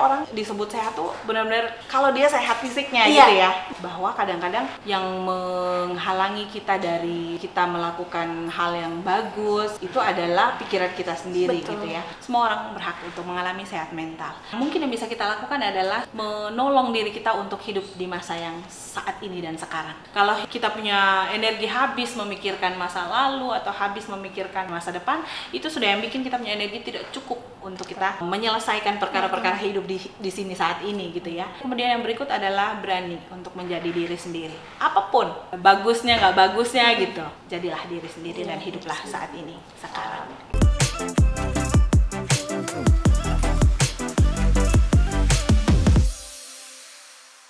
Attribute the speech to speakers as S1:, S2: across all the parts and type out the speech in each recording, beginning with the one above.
S1: orang disebut sehat tuh benar-benar kalau dia sehat fisiknya
S2: Iya.
S1: gitu ya. Bahwa kadang-kadang yang menghalangi kita dari kita melakukan hal yang bagus itu adalah pikiran kita sendiri
S2: Betul.
S1: gitu ya. Semua orang berhak untuk mengalami sehat mental. Mungkin yang bisa kita lakukan adalah menolong diri kita untuk hidup di masa yang saat ini dan sekarang. Kalau kita punya energi habis memikirkan masa lalu atau habis memikirkan masa depan, itu sudah yang bikin kita punya energi tidak cukup untuk kita menyelesaikan perkara-perkara hidup di, di sini saat ini gitu ya. Kemudian yang berikut adalah berani untuk menjadi diri sendiri. Apa pun bagusnya nggak bagusnya gitu, jadilah diri sendiri dan hiduplah saat ini sekarang.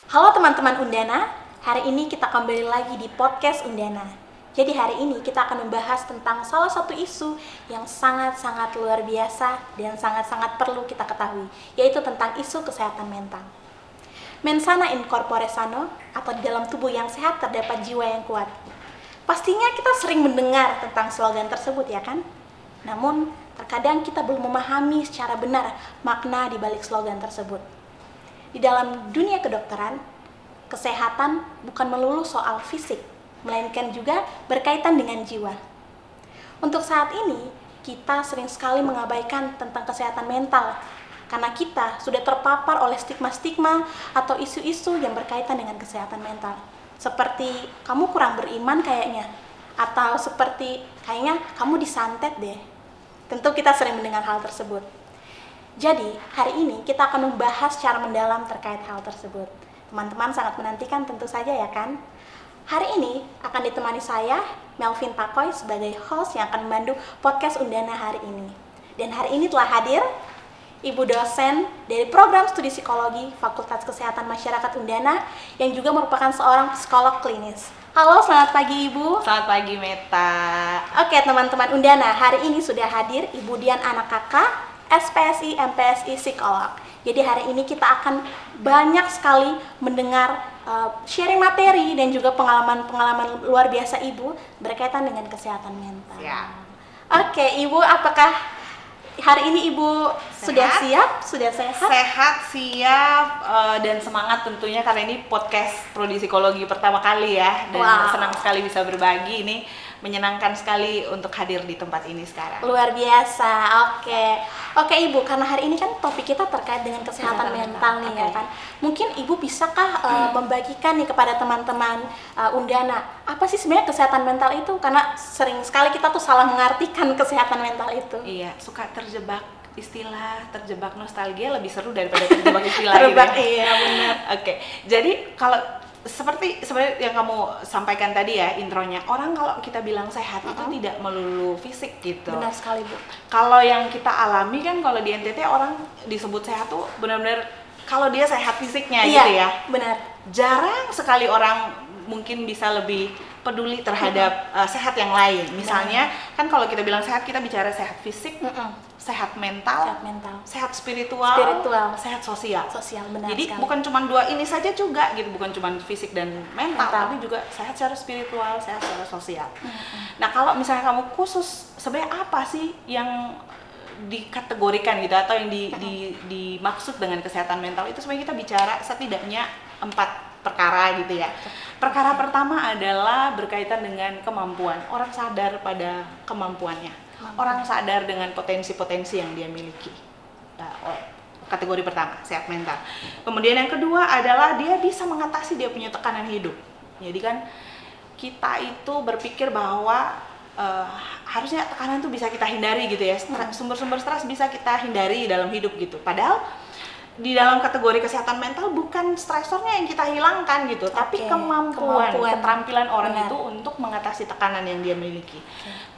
S2: Halo teman-teman Undana, hari ini kita kembali lagi di podcast Undana. Jadi hari ini kita akan membahas tentang salah satu isu yang sangat-sangat luar biasa dan sangat-sangat perlu kita ketahui, yaitu tentang isu kesehatan mental. Mensana in corpore sano, atau di dalam tubuh yang sehat terdapat jiwa yang kuat. Pastinya kita sering mendengar tentang slogan tersebut ya kan? Namun, terkadang kita belum memahami secara benar makna di balik slogan tersebut. Di dalam dunia kedokteran, kesehatan bukan melulu soal fisik, melainkan juga berkaitan dengan jiwa. Untuk saat ini, kita sering sekali mengabaikan tentang kesehatan mental karena kita sudah terpapar oleh stigma-stigma atau isu-isu yang berkaitan dengan kesehatan mental. Seperti kamu kurang beriman kayaknya, atau seperti kayaknya kamu disantet deh. Tentu kita sering mendengar hal tersebut. Jadi, hari ini kita akan membahas secara mendalam terkait hal tersebut. Teman-teman sangat menantikan tentu saja ya kan? Hari ini akan ditemani saya, Melvin Pakoy, sebagai host yang akan memandu podcast Undana hari ini. Dan hari ini telah hadir Ibu dosen dari program studi psikologi Fakultas Kesehatan Masyarakat Undana yang juga merupakan seorang psikolog klinis. Halo, selamat pagi Ibu.
S1: Selamat pagi Meta.
S2: Oke teman-teman Undana, hari ini sudah hadir Ibu Dian Anak Kakak, SPSI, MPSI Psikolog. Jadi hari ini kita akan banyak sekali mendengar uh, sharing materi dan juga pengalaman-pengalaman luar biasa Ibu berkaitan dengan kesehatan mental.
S1: Siap.
S2: Oke, Ibu apakah hari ini Ibu sudah
S1: Sehat?
S2: siap? Sudah sehat?
S1: Sehat, siap, eh, dan semangat tentunya karena ini podcast Prodi Psikologi pertama kali ya dan
S2: Wow.
S1: senang sekali bisa berbagi ini menyenangkan sekali untuk hadir di tempat ini sekarang.
S2: Luar biasa, oke Oke Ibu, karena hari ini kan topik kita terkait dengan kesehatan
S1: Kesehatan
S2: mental
S1: mental,
S2: nih ya kan Mungkin Ibu bisakah uh, membagikan nih kepada teman-teman uh, Undana Apa sih sebenarnya kesehatan mental itu? Karena sering sekali kita tuh salah mengartikan kesehatan mental itu
S1: Iya, suka terjebak istilah, terjebak nostalgia lebih seru daripada terjebak istilah
S2: Terjebak,
S1: gitu ya.
S2: iya, benar.
S1: Oke, jadi kalau seperti sebenarnya yang kamu sampaikan tadi ya intronya, orang kalau kita bilang sehat itu tidak melulu fisik gitu.
S2: Benar sekali Bu
S1: Kalau yang kita alami kan kalau di NTT orang disebut sehat tuh benar-benar kalau dia sehat fisiknya
S2: Iya,
S1: gitu ya.
S2: benar
S1: Jarang sekali orang mungkin bisa lebih peduli terhadap uh, sehat yang lain. Misalnya kan kalau kita bilang sehat kita bicara sehat fisik,
S2: Mm-mm.
S1: Sehat mental,
S2: Sehat mental
S1: sehat spiritual,
S2: Spiritual.
S1: sehat sosial.
S2: Sosial benar
S1: Jadi
S2: sekali.
S1: bukan cuma dua ini saja juga gitu, bukan cuma fisik dan mental,
S2: Mental.
S1: tapi juga sehat secara spiritual, sehat secara sosial. Nah kalau misalnya kamu khusus, sebenarnya apa sih yang dikategorikan gitu atau yang di, di- dimaksud dengan kesehatan mental itu sebenarnya kita bicara setidaknya empat perkara gitu ya. Perkara pertama adalah berkaitan dengan kemampuan. Orang sadar pada kemampuannya. Orang sadar dengan potensi-potensi yang dia miliki. Nah, oh, kategori pertama sehat mental. Kemudian yang kedua adalah dia bisa mengatasi dia punya tekanan hidup. Jadi kan kita itu berpikir bahwa eh, harusnya tekanan itu bisa kita hindari gitu ya. Stra- Sumber-sumber stres bisa kita hindari dalam hidup gitu. Padahal di dalam kategori kesehatan mental bukan stresornya yang kita hilangkan gitu, tapi
S2: Oke,
S1: kemampuan,
S2: kemampuan.
S1: keterampilan orang
S2: Benar.
S1: itu untuk mengatasi tekanan yang dia miliki.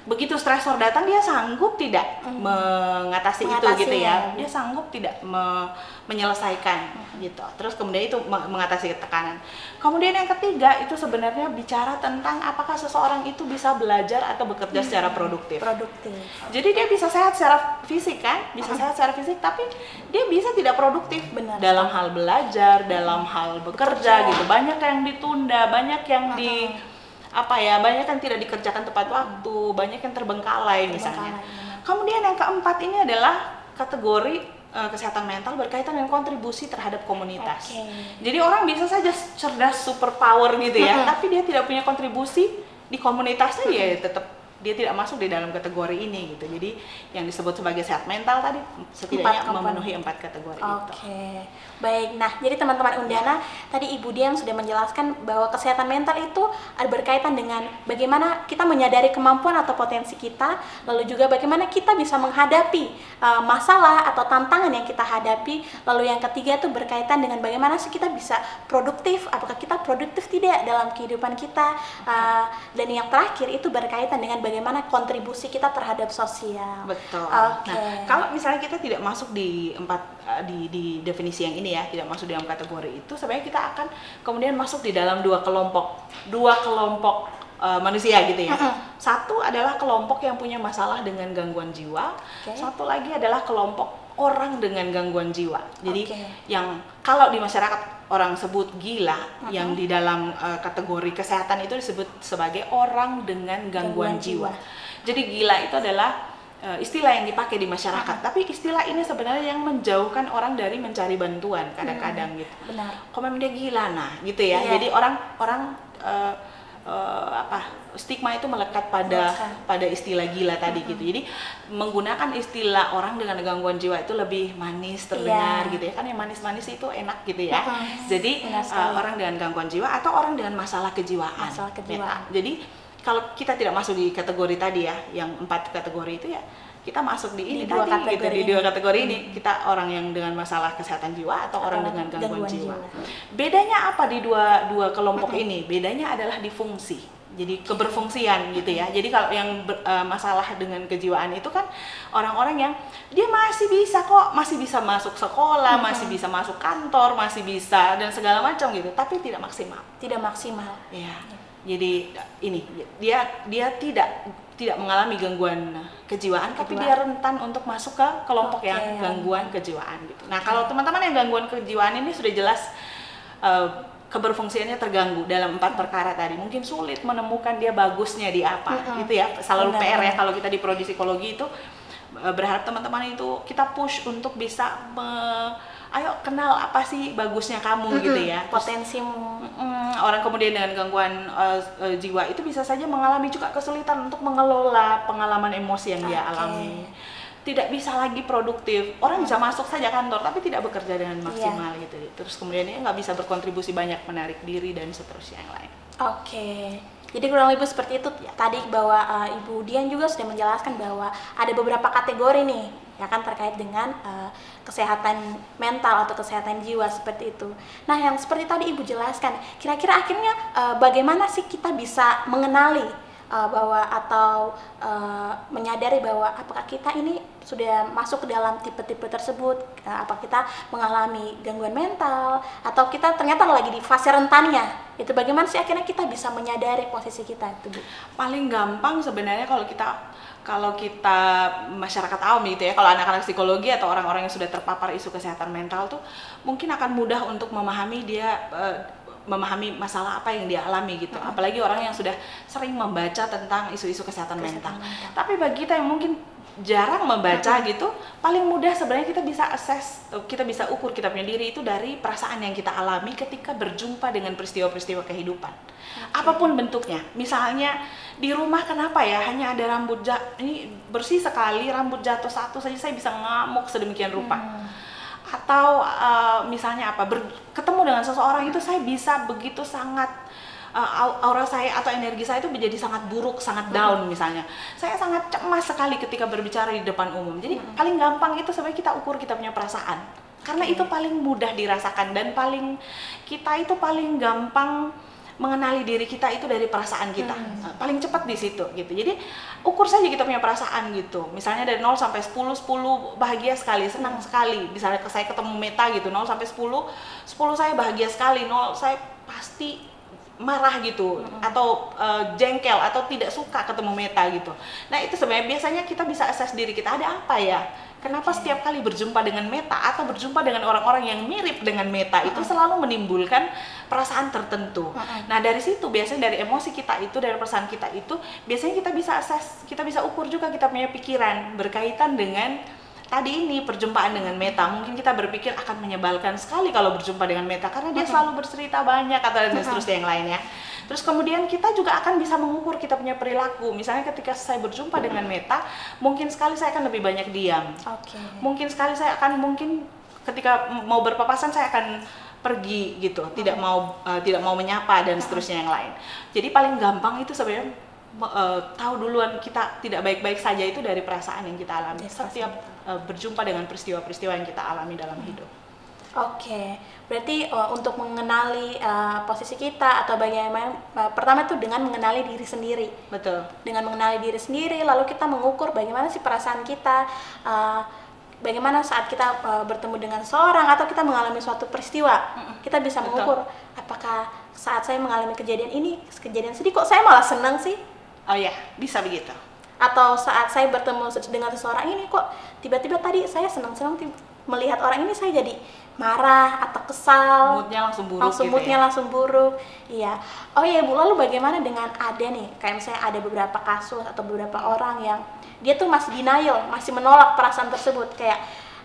S1: Begitu stresor datang dia sanggup tidak mengatasi itu gitu ya.
S2: Mengatasinya.
S1: Dia sanggup tidak me- menyelesaikan gitu. Terus kemudian itu me- mengatasi tekanan. Kemudian yang ketiga itu sebenarnya bicara tentang apakah seseorang itu bisa belajar atau bekerja secara produktif.
S2: Produktif
S1: Jadi dia bisa sehat secara fisik kan, bisa sehat secara fisik, tapi dia bisa tidak produktif
S2: Benar.
S1: dalam hal belajar, dalam hal bekerja
S2: Bekerja.
S1: gitu. Banyak yang ditunda, banyak yang di apa ya, banyak yang tidak dikerjakan tepat waktu, banyak yang terbengkalai misalnya.
S2: Terbengkalai, benar.
S1: Kemudian yang keempat ini adalah kategori eh, kesehatan mental berkaitan dengan kontribusi terhadap komunitas.
S2: Oke.
S1: Jadi orang bisa saja cerdas super power gitu ya, tapi dia tidak punya kontribusi di komunitasnya ya tetap dia tidak masuk di dalam kategori ini gitu. Jadi yang disebut sebagai sehat mental tadi setidaknya
S2: Empat
S1: memenuhi empat kategori itu.
S2: Oke, baik. Nah, jadi teman-teman Undana, tadi Ibu Dian sudah menjelaskan bahwa kesehatan mental itu ada berkaitan dengan bagaimana kita menyadari kemampuan atau potensi kita, lalu juga bagaimana kita bisa menghadapi uh, masalah atau tantangan yang kita hadapi. Lalu yang ketiga itu berkaitan dengan bagaimana sih kita bisa produktif, apakah kita produktif tidak dalam kehidupan kita. Uh, dan yang terakhir itu berkaitan dengan bagaimana kontribusi kita terhadap sosial.
S1: Betul.
S2: Oke.
S1: Nah, kalau misalnya kita tidak masuk di empat eh, di, di definisi yang ini ya, tidak masuk dalam kategori itu, sebenarnya kita akan kemudian masuk di dalam dua kelompok, dua kelompok eh, manusia gitu ya. Satu adalah kelompok yang punya masalah dengan gangguan jiwa,
S2: Oke.
S1: satu lagi adalah kelompok orang dengan gangguan jiwa. Jadi
S2: Oke.
S1: yang kalau di masyarakat orang sebut gila, yang di dalam eh, kategori kesehatan itu disebut sebagai orang dengan
S2: Gangguan
S1: gangguan,
S2: jiwa.
S1: jiwa. Jadi gila itu adalah eh, istilah yang dipakai di masyarakat. Tapi istilah ini sebenarnya yang menjauhkan orang dari mencari bantuan kadang-kadang gitu.
S2: Benar.
S1: Kok memang dia gila nah, gitu ya.
S2: Iya.
S1: Jadi orang orang eh, eh, apa stigma itu melekat pada
S2: Melekat.
S1: pada istilah gila tadi gitu. Jadi menggunakan istilah orang dengan gangguan jiwa itu lebih manis terdengar
S2: Iya.
S1: gitu ya. Kan yang manis-manis itu enak gitu ya.
S2: Mhm.
S1: Jadi
S2: Benar
S1: eh,
S2: sekali.
S1: orang dengan gangguan jiwa atau orang dengan masalah kejiwaan.
S2: Masalah kejiwaan.
S1: Meta. Jadi kalau kita tidak masuk di kategori tadi ya, yang empat kategori itu ya kita masuk di ini
S2: Di dua
S1: tadi gitu di dua kategori ini kita orang yang dengan masalah kesehatan jiwa atau, orang dengan gangguan,
S2: gangguan
S1: jiwa.
S2: jiwa.
S1: Bedanya apa di dua dua kelompok ini? Bedanya adalah di fungsi. Jadi keberfungsian gitu ya. Jadi kalau yang ber- eh, masalah dengan kejiwaan itu kan orang-orang yang dia masih bisa kok, masih bisa masuk sekolah, masih bisa masuk kantor, masih bisa dan segala macam gitu, tapi tidak maksimal.
S2: Tidak maksimal.
S1: Ya. Jadi ini dia dia tidak tidak mengalami gangguan kejiwaan, tapi
S2: Kejiwaan.
S1: dia rentan untuk masuk ke kelompok
S2: Oke,
S1: yang
S2: yang-
S1: gangguan kejiwaan gitu. Nah, kalau teman-teman yang gangguan kejiwaan ini sudah jelas eh, keberfungsiannya terganggu dalam empat perkara tadi. Mungkin sulit menemukan dia bagusnya di apa,
S2: Mm-mm.
S1: gitu ya. Selalu
S2: Benar,
S1: PR ya kalau kita di prodi psikologi itu eh, berharap teman-teman itu kita push untuk bisa me- ayo kenal apa sih bagusnya kamu gitu
S2: Mm-mm.
S1: ya. Terus
S2: Potensimu.
S1: Mm, orang kemudian dengan gangguan eh, eh, jiwa itu bisa saja mengalami juga kesulitan untuk mengelola pengalaman emosi yang dia
S2: Oke.
S1: alami. Tidak bisa lagi produktif. Orang bisa masuk saja kantor tapi tidak bekerja dengan
S2: Iya.
S1: maksimal gitu. Terus kemudian dia nggak bisa berkontribusi banyak menarik diri dan seterusnya yang lain.
S2: Oke. Jadi kurang lebih seperti itu tadi bahwa uh, Ibu Dian juga sudah menjelaskan bahwa ada beberapa kategori nih ya kan terkait dengan uh, kesehatan mental atau kesehatan jiwa seperti itu. Nah, yang seperti tadi Ibu jelaskan, kira-kira akhirnya uh, bagaimana sih kita bisa mengenali uh, bahwa atau uh, menyadari bahwa apakah kita ini sudah masuk ke dalam tipe-tipe tersebut, uh, apa kita mengalami gangguan mental atau kita ternyata lagi di fase rentannya. Itu bagaimana sih akhirnya kita bisa menyadari posisi kita itu, Bu?
S1: paling gampang sebenarnya kalau kita kalau kita masyarakat awam gitu ya kalau anak-anak psikologi atau orang-orang yang sudah terpapar isu kesehatan mental tuh mungkin akan mudah untuk memahami dia eh, memahami masalah apa yang dia alami gitu. Apalagi orang yang sudah sering membaca tentang isu-isu kesehatan,
S2: Kesehatan
S1: mental.
S2: mental.
S1: tapi bagi kita yang mungkin jarang membaca gitu paling mudah sebenarnya kita bisa assess kita bisa ukur kita punya diri itu dari perasaan yang kita alami ketika berjumpa dengan peristiwa-peristiwa kehidupan. Apa pun bentuknya. Misalnya di rumah kenapa ya? Hanya ada rambut ja ini bersih sekali rambut jatuh satu saja saya bisa ngamuk sedemikian rupa.
S2: Hmm.
S1: Atau eh, misalnya apa ber- ketemu dengan seseorang itu saya bisa begitu sangat au- aura saya atau energi saya itu menjadi sangat buruk sangat down misalnya. Saya sangat cemas sekali ketika berbicara di depan umum. Jadi paling gampang itu sebenarnya kita ukur kita punya perasaan. Karena itu paling mudah dirasakan dan paling kita itu paling gampang mengenali diri kita itu dari perasaan kita. Nah, paling cepat di situ gitu. Jadi ukur saja kita punya perasaan gitu. Misalnya dari 0 sampai 10 10 bahagia sekali senang sekali. Misalnya saya ketemu meta gitu 0 sampai 10 10 saya bahagia sekali 0 saya pasti marah gitu atau eh, jengkel atau tidak suka ketemu meta gitu. Nah, itu sebenarnya biasanya kita bisa assess diri kita ada apa ya? Kenapa setiap kali berjumpa dengan meta atau berjumpa dengan orang-orang yang mirip dengan meta itu selalu menimbulkan perasaan tertentu. Nah, dari situ biasanya dari emosi kita itu, dari perasaan kita itu, biasanya kita bisa assess, kita bisa ukur juga kita punya pikiran berkaitan dengan tadi ini perjumpaan dengan Meta mungkin kita berpikir akan menyebalkan sekali kalau berjumpa dengan Meta karena dia selalu bercerita banyak atau dan seterusnya yang lainnya. Terus kemudian kita juga akan bisa mengukur kita punya perilaku. Misalnya ketika saya berjumpa dengan Meta, mungkin sekali saya akan lebih banyak diam.
S2: Oke.
S1: Mungkin sekali saya akan mungkin ketika mau berpapasan saya akan pergi gitu, tidak mau uh, tidak mau menyapa dan seterusnya yang lain. Jadi paling gampang itu sebenarnya uh, tahu duluan kita tidak baik-baik saja itu dari perasaan yang kita alami
S2: Dari
S1: setiap uh, berjumpa dengan peristiwa-peristiwa yang kita alami dalam hidup.
S2: Oke, berarti uh, untuk mengenali uh, posisi kita atau bagaimana uh, pertama itu dengan mengenali diri sendiri.
S1: Betul.
S2: Dengan mengenali diri sendiri, lalu kita mengukur bagaimana sih perasaan kita, uh, bagaimana saat kita uh, bertemu dengan seorang atau kita mengalami suatu peristiwa, kita bisa
S1: Betul.
S2: mengukur apakah saat saya mengalami kejadian ini, kejadian sedih kok saya malah senang sih,
S1: Oh ya, bisa begitu.
S2: atau saat saya bertemu dengan seseorang ini kok tiba-tiba tadi saya senang-senang melihat orang ini saya jadi marah atau kesal.
S1: Moodnya langsung buruk
S2: langsung
S1: gitu
S2: moodnya
S1: ya.
S2: langsung buruk. Iya. Oh iya bu lalu bagaimana dengan ada nih? Kayak misalnya ada beberapa kasus atau beberapa orang yang dia tuh masih denial masih menolak perasaan tersebut. Kayak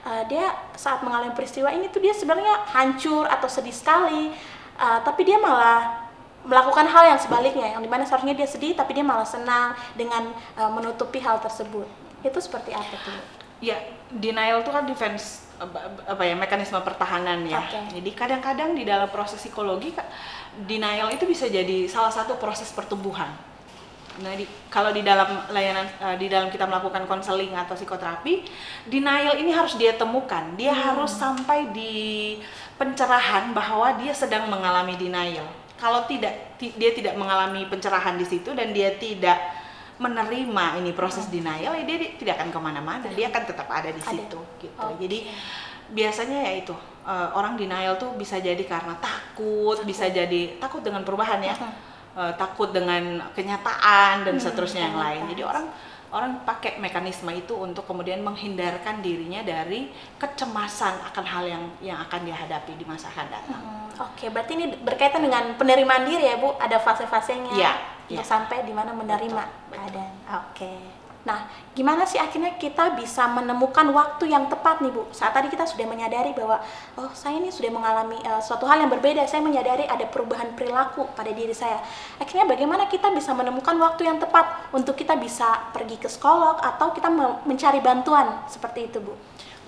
S2: eh, dia saat mengalami peristiwa ini tuh dia sebenarnya hancur atau sedih sekali. Eh, tapi dia malah melakukan hal yang sebaliknya yang di mana seharusnya dia sedih tapi dia malah senang dengan eh, menutupi hal tersebut itu seperti apa tuh?
S1: Ya, denial itu kan defense apa ya mekanisme pertahanan ya.
S2: Oke.
S1: Jadi kadang-kadang di dalam proses psikologi denial itu bisa jadi salah satu proses pertumbuhan. Nah, di, kalau di dalam layanan eh, di dalam kita melakukan konseling atau psikoterapi, denial ini harus dia temukan. Dia harus sampai di pencerahan bahwa dia sedang mengalami denial. Kalau tidak ti- dia tidak mengalami pencerahan di situ dan dia tidak menerima ini proses denial, ya dia di- tidak akan ke mana-mana. Dia akan tetap ada di
S2: Ada.
S1: situ gitu.
S2: Oke.
S1: Jadi biasanya ya itu eh, orang denial tuh bisa jadi karena takut, bisa jadi takut dengan perubahan ya. Eh, takut dengan kenyataan dan
S2: Hmm,
S1: seterusnya yang lain. Jadi orang orang pakai mekanisme itu untuk kemudian menghindarkan dirinya dari kecemasan akan hal yang yang akan dia hadapi di masa akan datang.
S2: Hmm, Oke, berarti ini berkaitan dengan penerimaan diri ya Bu, ada fase-fasenya
S1: Iya,
S2: untuk
S1: iya.
S2: sampai di mana menerima
S1: Betul, betul.
S2: keadaan. Oke. Nah, gimana sih akhirnya kita bisa menemukan waktu yang tepat nih Bu? Saat tadi kita sudah menyadari bahwa oh saya ini sudah mengalami eh, suatu hal yang berbeda, saya menyadari ada perubahan perilaku pada diri saya. Akhirnya bagaimana kita bisa menemukan waktu yang tepat untuk kita bisa pergi ke psikolog atau kita me- mencari bantuan seperti itu Bu?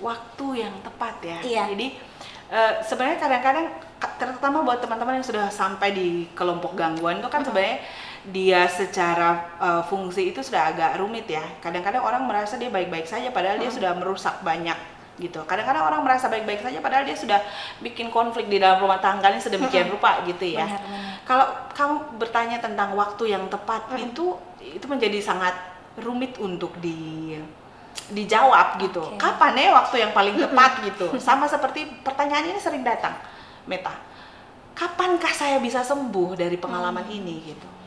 S1: Waktu yang tepat ya.
S2: Iya.
S1: Jadi eh, sebenarnya kadang-kadang ka- terutama buat teman-teman yang sudah sampai di kelompok gangguan itu kan sebenarnya dia secara eh, fungsi itu sudah agak rumit ya. Kadang-kadang orang merasa dia baik-baik saja padahal dia sudah merusak banyak gitu. Kadang-kadang orang merasa baik-baik saja padahal dia sudah bikin konflik di dalam rumah tangganya sedemikian rupa gitu ya.
S2: Benar, benar.
S1: Kalau kamu bertanya tentang waktu yang tepat itu itu menjadi sangat rumit untuk di dijawab gitu. Kapan ya waktu yang paling tepat gitu? Sama seperti pertanyaan ini sering datang, Meta. Kapankah saya bisa sembuh dari pengalaman ini gitu?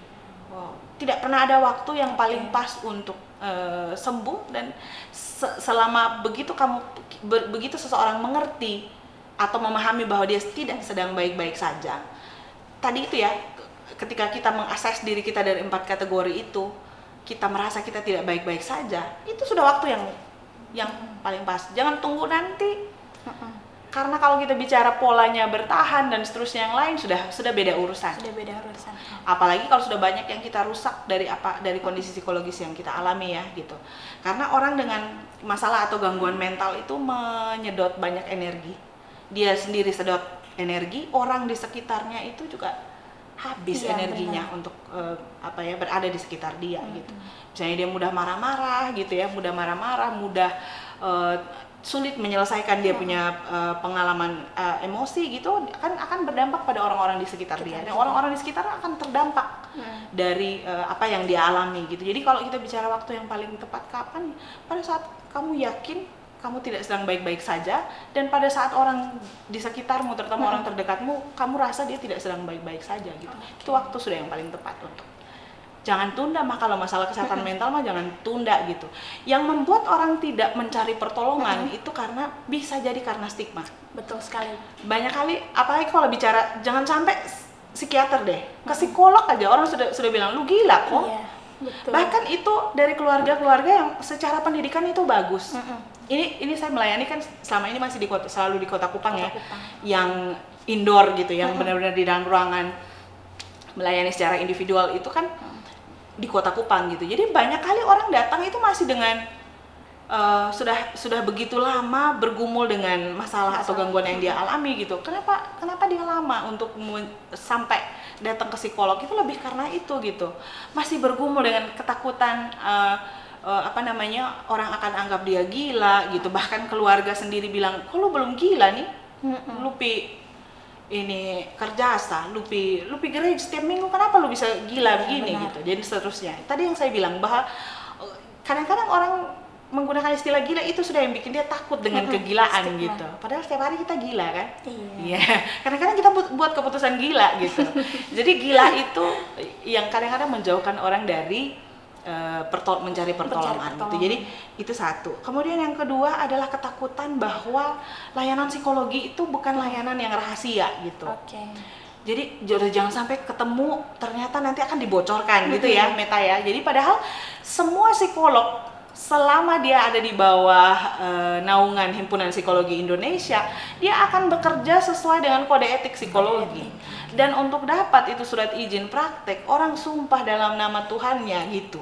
S1: Tidak pernah ada waktu yang paling pas untuk eh, sembuh dan se- selama begitu kamu be- begitu seseorang mengerti atau memahami bahwa dia tidak sedang baik-baik saja. Tadi itu ya, ketika kita mengakses diri kita dari empat kategori itu, kita merasa kita tidak baik-baik saja, itu sudah waktu yang yang paling pas. Jangan tunggu nanti. Karena kalau kita bicara polanya bertahan dan seterusnya yang lain sudah sudah beda urusan.
S2: Sudah beda urusan.
S1: Apalagi kalau sudah banyak yang kita rusak dari apa dari kondisi psikologis yang kita alami ya gitu. Karena orang dengan masalah atau gangguan mental itu menyedot banyak energi. Dia sendiri sedot energi, orang di sekitarnya itu juga habis
S2: Iya,
S1: energinya
S2: benar.
S1: untuk eh, apa ya berada di sekitar dia
S2: Hmm.
S1: gitu. Misalnya dia mudah marah-marah gitu ya, mudah marah-marah, mudah eh, sulit menyelesaikan dia punya eh, pengalaman eh, emosi gitu kan akan berdampak pada orang-orang di sekitar dia. Dan orang-orang di sekitar akan terdampak
S2: Mm.
S1: dari eh, apa yang dia alami gitu. Jadi kalau kita bicara waktu yang paling tepat kapan? Pada saat kamu yakin kamu tidak sedang baik-baik saja dan pada saat orang di sekitarmu terutama orang terdekatmu kamu rasa dia tidak sedang baik-baik saja gitu. Itu waktu sudah yang paling tepat untuk jangan tunda mah kalau masalah kesehatan mental mah jangan tunda gitu. Yang membuat orang tidak mencari pertolongan itu karena bisa jadi karena stigma
S2: Betul sekali.
S1: banyak kali apalagi kalau bicara jangan sampai psikiater deh ke psikolog aja orang sudah sudah bilang lu gila kok
S2: Iya, betul.
S1: bahkan itu dari keluarga-keluarga yang secara pendidikan itu bagus
S2: Mm-mm.
S1: ini ini saya melayani kan selama ini masih di kota selalu di kota Kupang ya,
S2: Kota Kupang.
S1: yang indoor gitu, yang benar-benar di dalam ruangan melayani secara individual itu kan di kota Kupang gitu. Jadi banyak kali orang datang itu masih dengan eh, sudah sudah begitu lama bergumul dengan masalah atau gangguan yang dia alami gitu. Kenapa kenapa dia lama untuk sampai datang ke psikolog itu lebih karena itu gitu. Masih bergumul dengan ketakutan eh, eh, apa namanya orang akan anggap dia gila gitu. Bahkan keluarga sendiri bilang, "Kok lu belum gila nih?
S2: Mm-mm.
S1: Lu pi ini kerja asa, lu pi lu pi gereja setiap minggu kenapa lu bisa gila begini
S2: benar.
S1: gitu. Jadi seterusnya. Tadi yang saya bilang bahwa eh, kadang-kadang orang menggunakan istilah gila itu sudah yang bikin dia takut dengan kegilaan
S2: stigma.
S1: gitu. Padahal setiap hari kita gila kan?
S2: Iya.
S1: Iya, kadang-kadang kita buat keputusan gila gitu. Jadi gila itu yang kadang-kadang menjauhkan orang dari eh, pertol mencari pertolongan gitu.
S2: pertolongan.
S1: Jadi itu satu. Kemudian yang kedua adalah ketakutan bahwa layanan psikologi itu bukan layanan yang rahasia gitu.
S2: Oke.
S1: Jadi jangan sampai ketemu ternyata nanti akan dibocorkan gitu ya Meta ya. Jadi padahal semua psikolog selama dia ada di bawah eh, naungan Himpunan Psikologi Indonesia, dia akan bekerja sesuai dengan kode etik psikologi. Dan untuk dapat itu surat izin praktek, orang sumpah dalam nama Tuhannya gitu.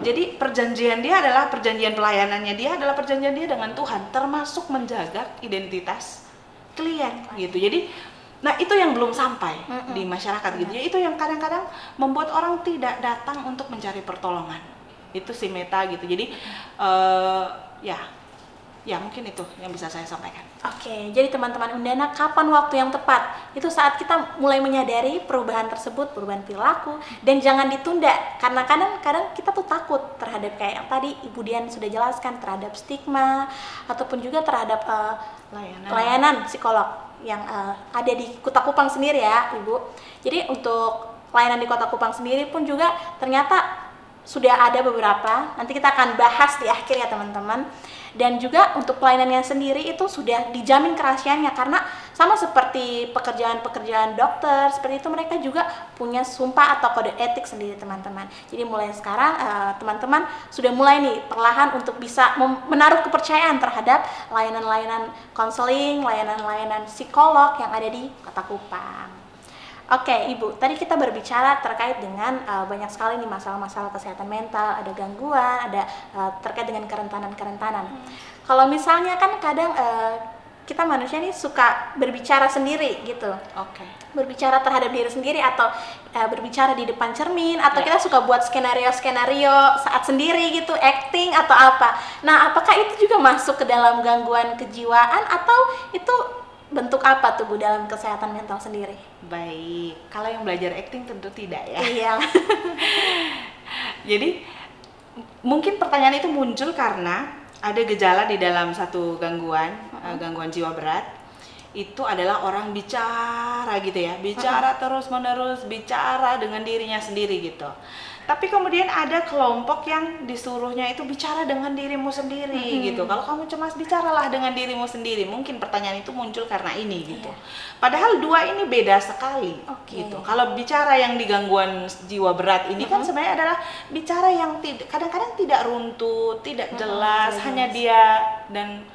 S1: Jadi perjanjian dia adalah perjanjian pelayanannya dia adalah perjanjian dia dengan Tuhan, termasuk menjaga identitas klien gitu. Jadi nah itu yang belum sampai di masyarakat gitu. Ya, itu yang kadang-kadang membuat orang tidak datang untuk mencari pertolongan. Itu si meta gitu. Jadi eh ya ya mungkin itu yang bisa saya sampaikan.
S2: Oke, jadi teman-teman Undana, kapan waktu yang tepat? Itu saat kita mulai menyadari perubahan tersebut, perubahan perilaku, dan jangan ditunda. Karena kadang kadang kita tuh takut terhadap kayak yang tadi Ibu Dian sudah jelaskan terhadap stigma ataupun juga terhadap eh,
S1: Layanan.
S2: pelayanan psikolog yang eh, ada di Kota Kupang sendiri ya, Ibu. Jadi untuk pelayanan di Kota Kupang sendiri pun juga ternyata sudah ada beberapa. Nanti kita akan bahas di akhir ya, teman-teman. Dan juga untuk pelayanannya sendiri itu sudah dijamin kerahasiaannya karena sama seperti pekerjaan-pekerjaan dokter seperti itu mereka juga punya sumpah atau kode etik sendiri teman-teman. Jadi mulai sekarang eh, teman-teman sudah mulai nih perlahan untuk bisa menaruh kepercayaan terhadap layanan-layanan konseling, layanan-layanan psikolog yang ada di Kota Kupang. Oke, Ibu, tadi kita berbicara terkait dengan eh, banyak sekali nih masalah-masalah kesehatan mental, ada gangguan, ada eh, terkait dengan kerentanan-kerentanan. Kalau misalnya kan kadang eh, kita manusia nih suka berbicara sendiri gitu
S1: Oke.
S2: berbicara terhadap diri sendiri atau eh, berbicara di depan cermin atau
S1: Ya.
S2: kita suka buat skenario-skenario saat sendiri gitu acting atau apa nah apakah itu juga masuk ke dalam gangguan kejiwaan atau itu bentuk apa tuh Bu dalam kesehatan mental sendiri
S1: Baik. Kalau yang belajar acting tentu tidak ya.
S2: iya
S1: Jadi mungkin pertanyaan itu muncul karena ada gejala di dalam satu gangguan, eh, gangguan jiwa berat. Itu adalah orang bicara gitu ya, bicara terus-menerus, bicara dengan dirinya sendiri gitu. Tapi kemudian ada kelompok yang disuruhnya itu bicara dengan dirimu sendiri gitu. Kalau kamu cemas bicaralah dengan dirimu sendiri. Mungkin pertanyaan itu muncul karena ini gitu.
S2: Iya.
S1: Padahal dua ini beda sekali
S2: Oke.
S1: gitu. Kalau bicara yang di gangguan jiwa berat ini kan sebenarnya adalah bicara yang tidak kadang-kadang tidak runtut, tidak
S2: Mm-mm,
S1: jelas,
S2: tidak
S1: hanya dia dan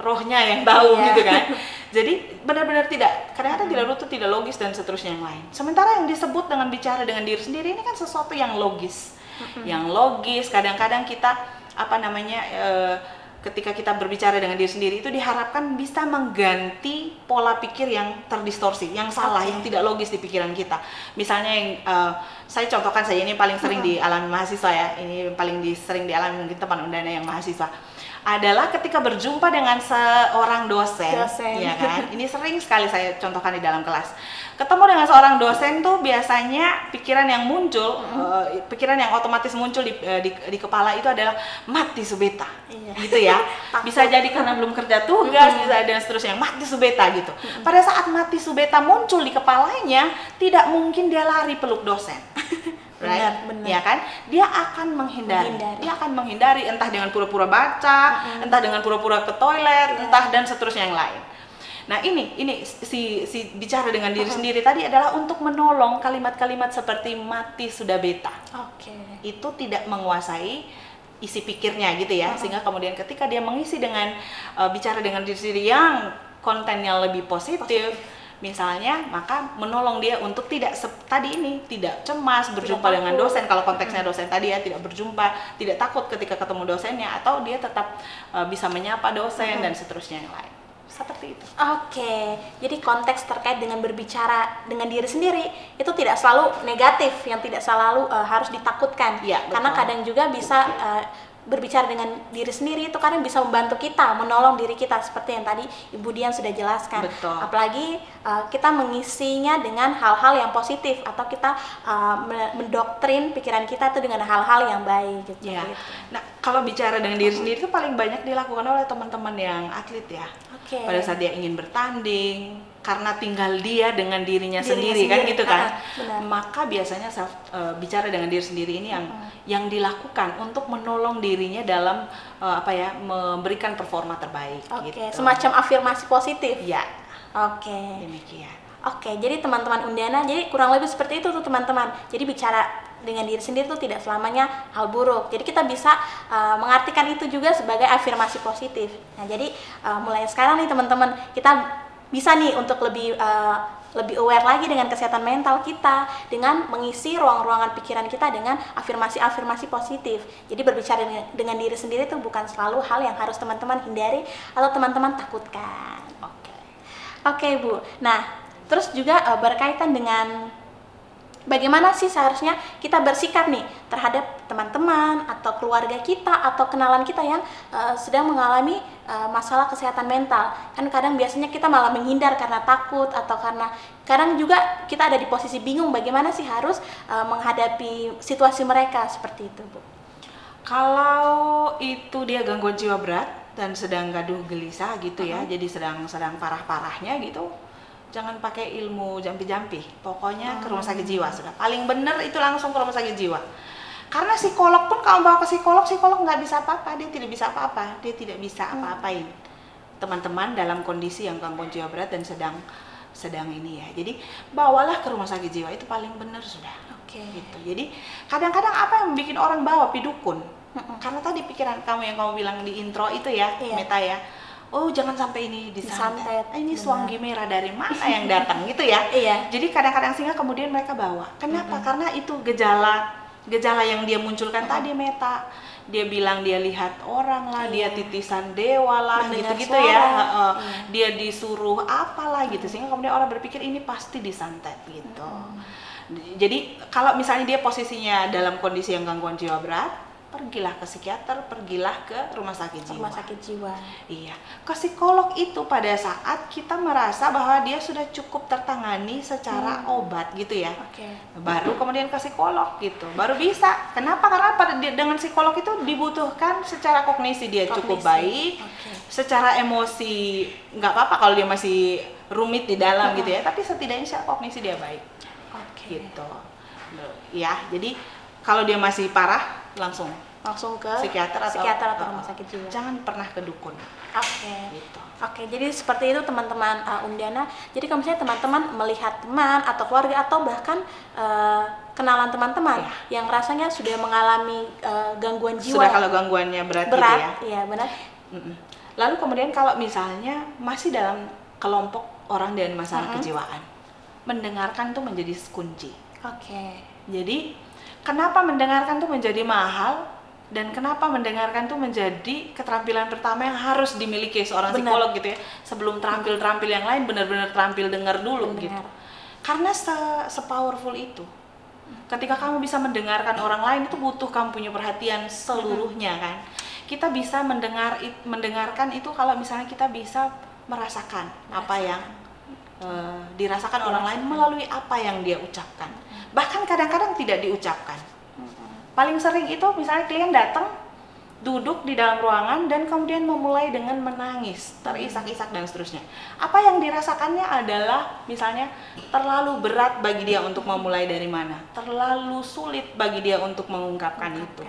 S1: rohnya yang tahu
S2: Iya.
S1: gitu kan. Jadi benar-benar tidak kadang-kadang tidak runtut, tidak logis dan seterusnya yang lain. Sementara yang disebut dengan bicara dengan diri sendiri ini kan sesuatu yang logis. Yang logis, kadang-kadang kita apa namanya eh, ketika kita berbicara dengan diri sendiri itu diharapkan bisa mengganti pola pikir yang terdistorsi, yang salah,
S2: Oke.
S1: yang tidak logis di pikiran kita. Misalnya yang eh, saya contohkan saja ini paling sering dialami mahasiswa ya, ini paling di, sering dialami mungkin teman undana yang mahasiswa adalah ketika berjumpa dengan seorang dosen,
S2: Dosen.
S1: ya kan? Ini sering sekali saya contohkan di dalam kelas. Ketemu dengan seorang dosen tuh biasanya pikiran yang muncul, eh, pikiran yang otomatis muncul di, eh, di, di kepala itu adalah mati subeta,
S2: Iya.
S1: gitu ya. bisa jadi karena belum kerja tugas, bisa dan seterusnya mati subeta gitu. Pada saat mati subeta muncul di kepalanya, tidak mungkin dia lari peluk dosen.
S2: Benar,
S1: Right?
S2: benar.
S1: Ya kan? Dia akan menghindari.
S2: Menghindari.
S1: Dia akan menghindari entah dengan pura-pura baca, entah dengan pura-pura ke toilet,
S2: Iya.
S1: entah dan seterusnya yang lain. Nah, ini ini si si bicara dengan diri sendiri tadi adalah untuk menolong kalimat-kalimat seperti mati sudah beta.
S2: oke
S1: Itu tidak menguasai isi pikirnya gitu ya
S2: Mm-mm.
S1: sehingga kemudian ketika dia mengisi dengan uh, bicara dengan diri sendiri yang kontennya lebih positif, misalnya maka menolong dia untuk tidak tadi ini tidak cemas berjumpa
S2: takut.
S1: dengan dosen kalau konteksnya dosen tadi ya tidak berjumpa tidak takut ketika ketemu dosennya atau dia tetap uh, bisa menyapa dosen
S2: Mm-mm.
S1: dan seterusnya yang lain seperti itu
S2: Oke, jadi konteks terkait dengan berbicara dengan diri sendiri itu tidak selalu negatif, yang tidak selalu uh, harus ditakutkan.
S1: Betul.
S2: Karena kadang juga bisa uh, berbicara dengan diri sendiri itu kadang bisa membantu kita, menolong diri kita seperti yang tadi Ibu Dian sudah jelaskan.
S1: Betul.
S2: Apalagi uh, kita mengisinya dengan hal-hal yang positif atau kita uh, me- mendoktrin pikiran kita itu dengan hal-hal yang baik gitu.
S1: Ya.
S2: gitu.
S1: Nah, kalau bicara dengan diri sendiri itu paling banyak dilakukan oleh teman-teman yang atlet ya.
S2: Oke.
S1: Pada saat dia ingin bertanding, karena tinggal dia dengan dirinya,
S2: Dirinya
S1: sendiri, kan
S2: sendiri,
S1: gitu kan.
S2: ah.
S1: Maka biasanya self, eh, bicara dengan diri sendiri ini yang
S2: Mm-mm.
S1: yang dilakukan untuk menolong dirinya dalam eh, apa ya, memberikan performa terbaik
S2: Oke,
S1: gitu.
S2: semacam afirmasi positif.
S1: ya,
S2: Oke.
S1: demikian.
S2: Oke, jadi teman-teman Undana, jadi kurang lebih seperti itu tuh teman-teman. Jadi bicara dengan diri sendiri tuh tidak selamanya hal buruk. Jadi kita bisa uh, mengartikan itu juga sebagai afirmasi positif. Nah, jadi uh, mulai sekarang nih teman-teman, kita bisa nih untuk lebih uh, lebih aware lagi dengan kesehatan mental kita dengan mengisi ruang-ruangan pikiran kita dengan afirmasi-afirmasi positif. Jadi berbicara dengan, diri sendiri itu bukan selalu hal yang harus teman-teman hindari atau teman-teman takutkan.
S1: Oke.
S2: Oke Bu, nah terus juga berkaitan dengan bagaimana sih seharusnya kita bersikap nih terhadap teman-teman atau keluarga kita atau kenalan kita yang eh, sedang mengalami eh, masalah kesehatan mental. Kan kadang biasanya kita malah menghindar karena takut atau karena kadang juga kita ada di posisi bingung bagaimana sih harus eh, menghadapi situasi mereka seperti itu Bu.
S1: Kalau itu dia gangguan jiwa berat dan sedang gaduh gelisah gitu ya,
S2: Mhm.
S1: jadi sedang sedang parah-parahnya gitu, jangan pakai ilmu jampi-jampi. Pokoknya ke rumah sakit jiwa sudah. Paling bener itu langsung ke rumah sakit jiwa. Karena psikolog pun kalau bawa ke psikolog, psikolog nggak bisa apa-apa, dia tidak bisa apa-apa, dia tidak bisa apa-apain. Teman-teman dalam kondisi yang gangguan jiwa berat dan sedang sedang ini ya. Jadi bawalah ke rumah sakit jiwa itu paling bener sudah.
S2: Oke.
S1: Gitu. Jadi kadang-kadang apa yang bikin orang bawa pidukun?
S2: Mm-mm.
S1: Karena tadi pikiran kamu yang kamu bilang di intro itu ya,
S2: Iya.
S1: Meta ya. Oh, jangan sampai ini disantet.
S2: Disantet,
S1: Ah, ini suanggi merah dari mana yang datang gitu ya.
S2: Iya.
S1: Jadi kadang-kadang sehingga kemudian mereka bawa. Kenapa? Karena itu gejala gejala yang dia munculkan tadi Meta. Dia bilang dia lihat orang lah, dia
S2: Iya.
S1: titisan dewa lah, gitu-gitu ya.
S2: Iya.
S1: Dia disuruh apalah gitu sehingga kemudian orang berpikir ini pasti disantet gitu. Jadi kalau misalnya dia posisinya dalam kondisi yang gangguan jiwa berat, pergilah ke psikiater, pergilah ke rumah sakit jiwa.
S2: Rumah sakit jiwa.
S1: Iya, ke psikolog itu pada saat kita merasa bahwa dia sudah cukup tertangani secara
S2: Hmm.
S1: obat gitu ya.
S2: Oke.
S1: Baru kemudian ke psikolog gitu, baru bisa. Kenapa? Karena pada dengan psikolog itu dibutuhkan secara kognisi dia cukup
S2: Kognisi.
S1: baik,
S2: Oke.
S1: secara emosi nggak apa-apa kalau dia masih rumit di dalam
S2: Hmm.
S1: gitu ya, tapi setidaknya secara kognisi dia baik
S2: Oke.
S1: gitu. Ya, jadi kalau dia masih parah langsung
S2: Langsung ke
S1: psikiater atau
S2: psikiater atau rumah sakit jiwa.
S1: Jangan pernah ke dukun
S2: Oke.
S1: gitu.
S2: Oke, jadi seperti itu teman-teman uh, Undana. Jadi kalau misalnya teman-teman melihat teman atau keluarga atau bahkan uh, kenalan teman-teman yang rasanya sudah mengalami uh, gangguan jiwa
S1: Sudah kalau gangguannya berat,
S2: berat,
S1: gitu ya.
S2: iya benar.
S1: Lalu kemudian kalau misalnya masih dalam kelompok orang dengan masalah
S2: Mm-mm.
S1: kejiwaan, mendengarkan tuh menjadi kunci.
S2: Oke.
S1: Jadi kenapa mendengarkan tuh menjadi mahal dan kenapa mendengarkan tuh menjadi keterampilan pertama yang harus dimiliki seorang
S2: Benar.
S1: psikolog gitu ya. Sebelum terampil-terampil yang lain benar-benar terampil dengar dulu
S2: Mendengar.
S1: gitu. Karena se sepowerful itu. Ketika kamu bisa mendengarkan orang lain itu butuh kamu punya perhatian seluruhnya kan. Kita bisa mendengar mendengarkan itu kalau misalnya kita bisa merasakan apa yang eh, dirasakan orang lain melalui apa yang dia ucapkan. Bahkan kadang-kadang tidak diucapkan. Paling sering itu misalnya klien datang duduk di dalam ruangan dan kemudian memulai dengan menangis, terisak-isak dan seterusnya. Apa yang dirasakannya adalah misalnya terlalu berat bagi dia untuk memulai dari mana, terlalu sulit bagi dia untuk mengungkapkan itu.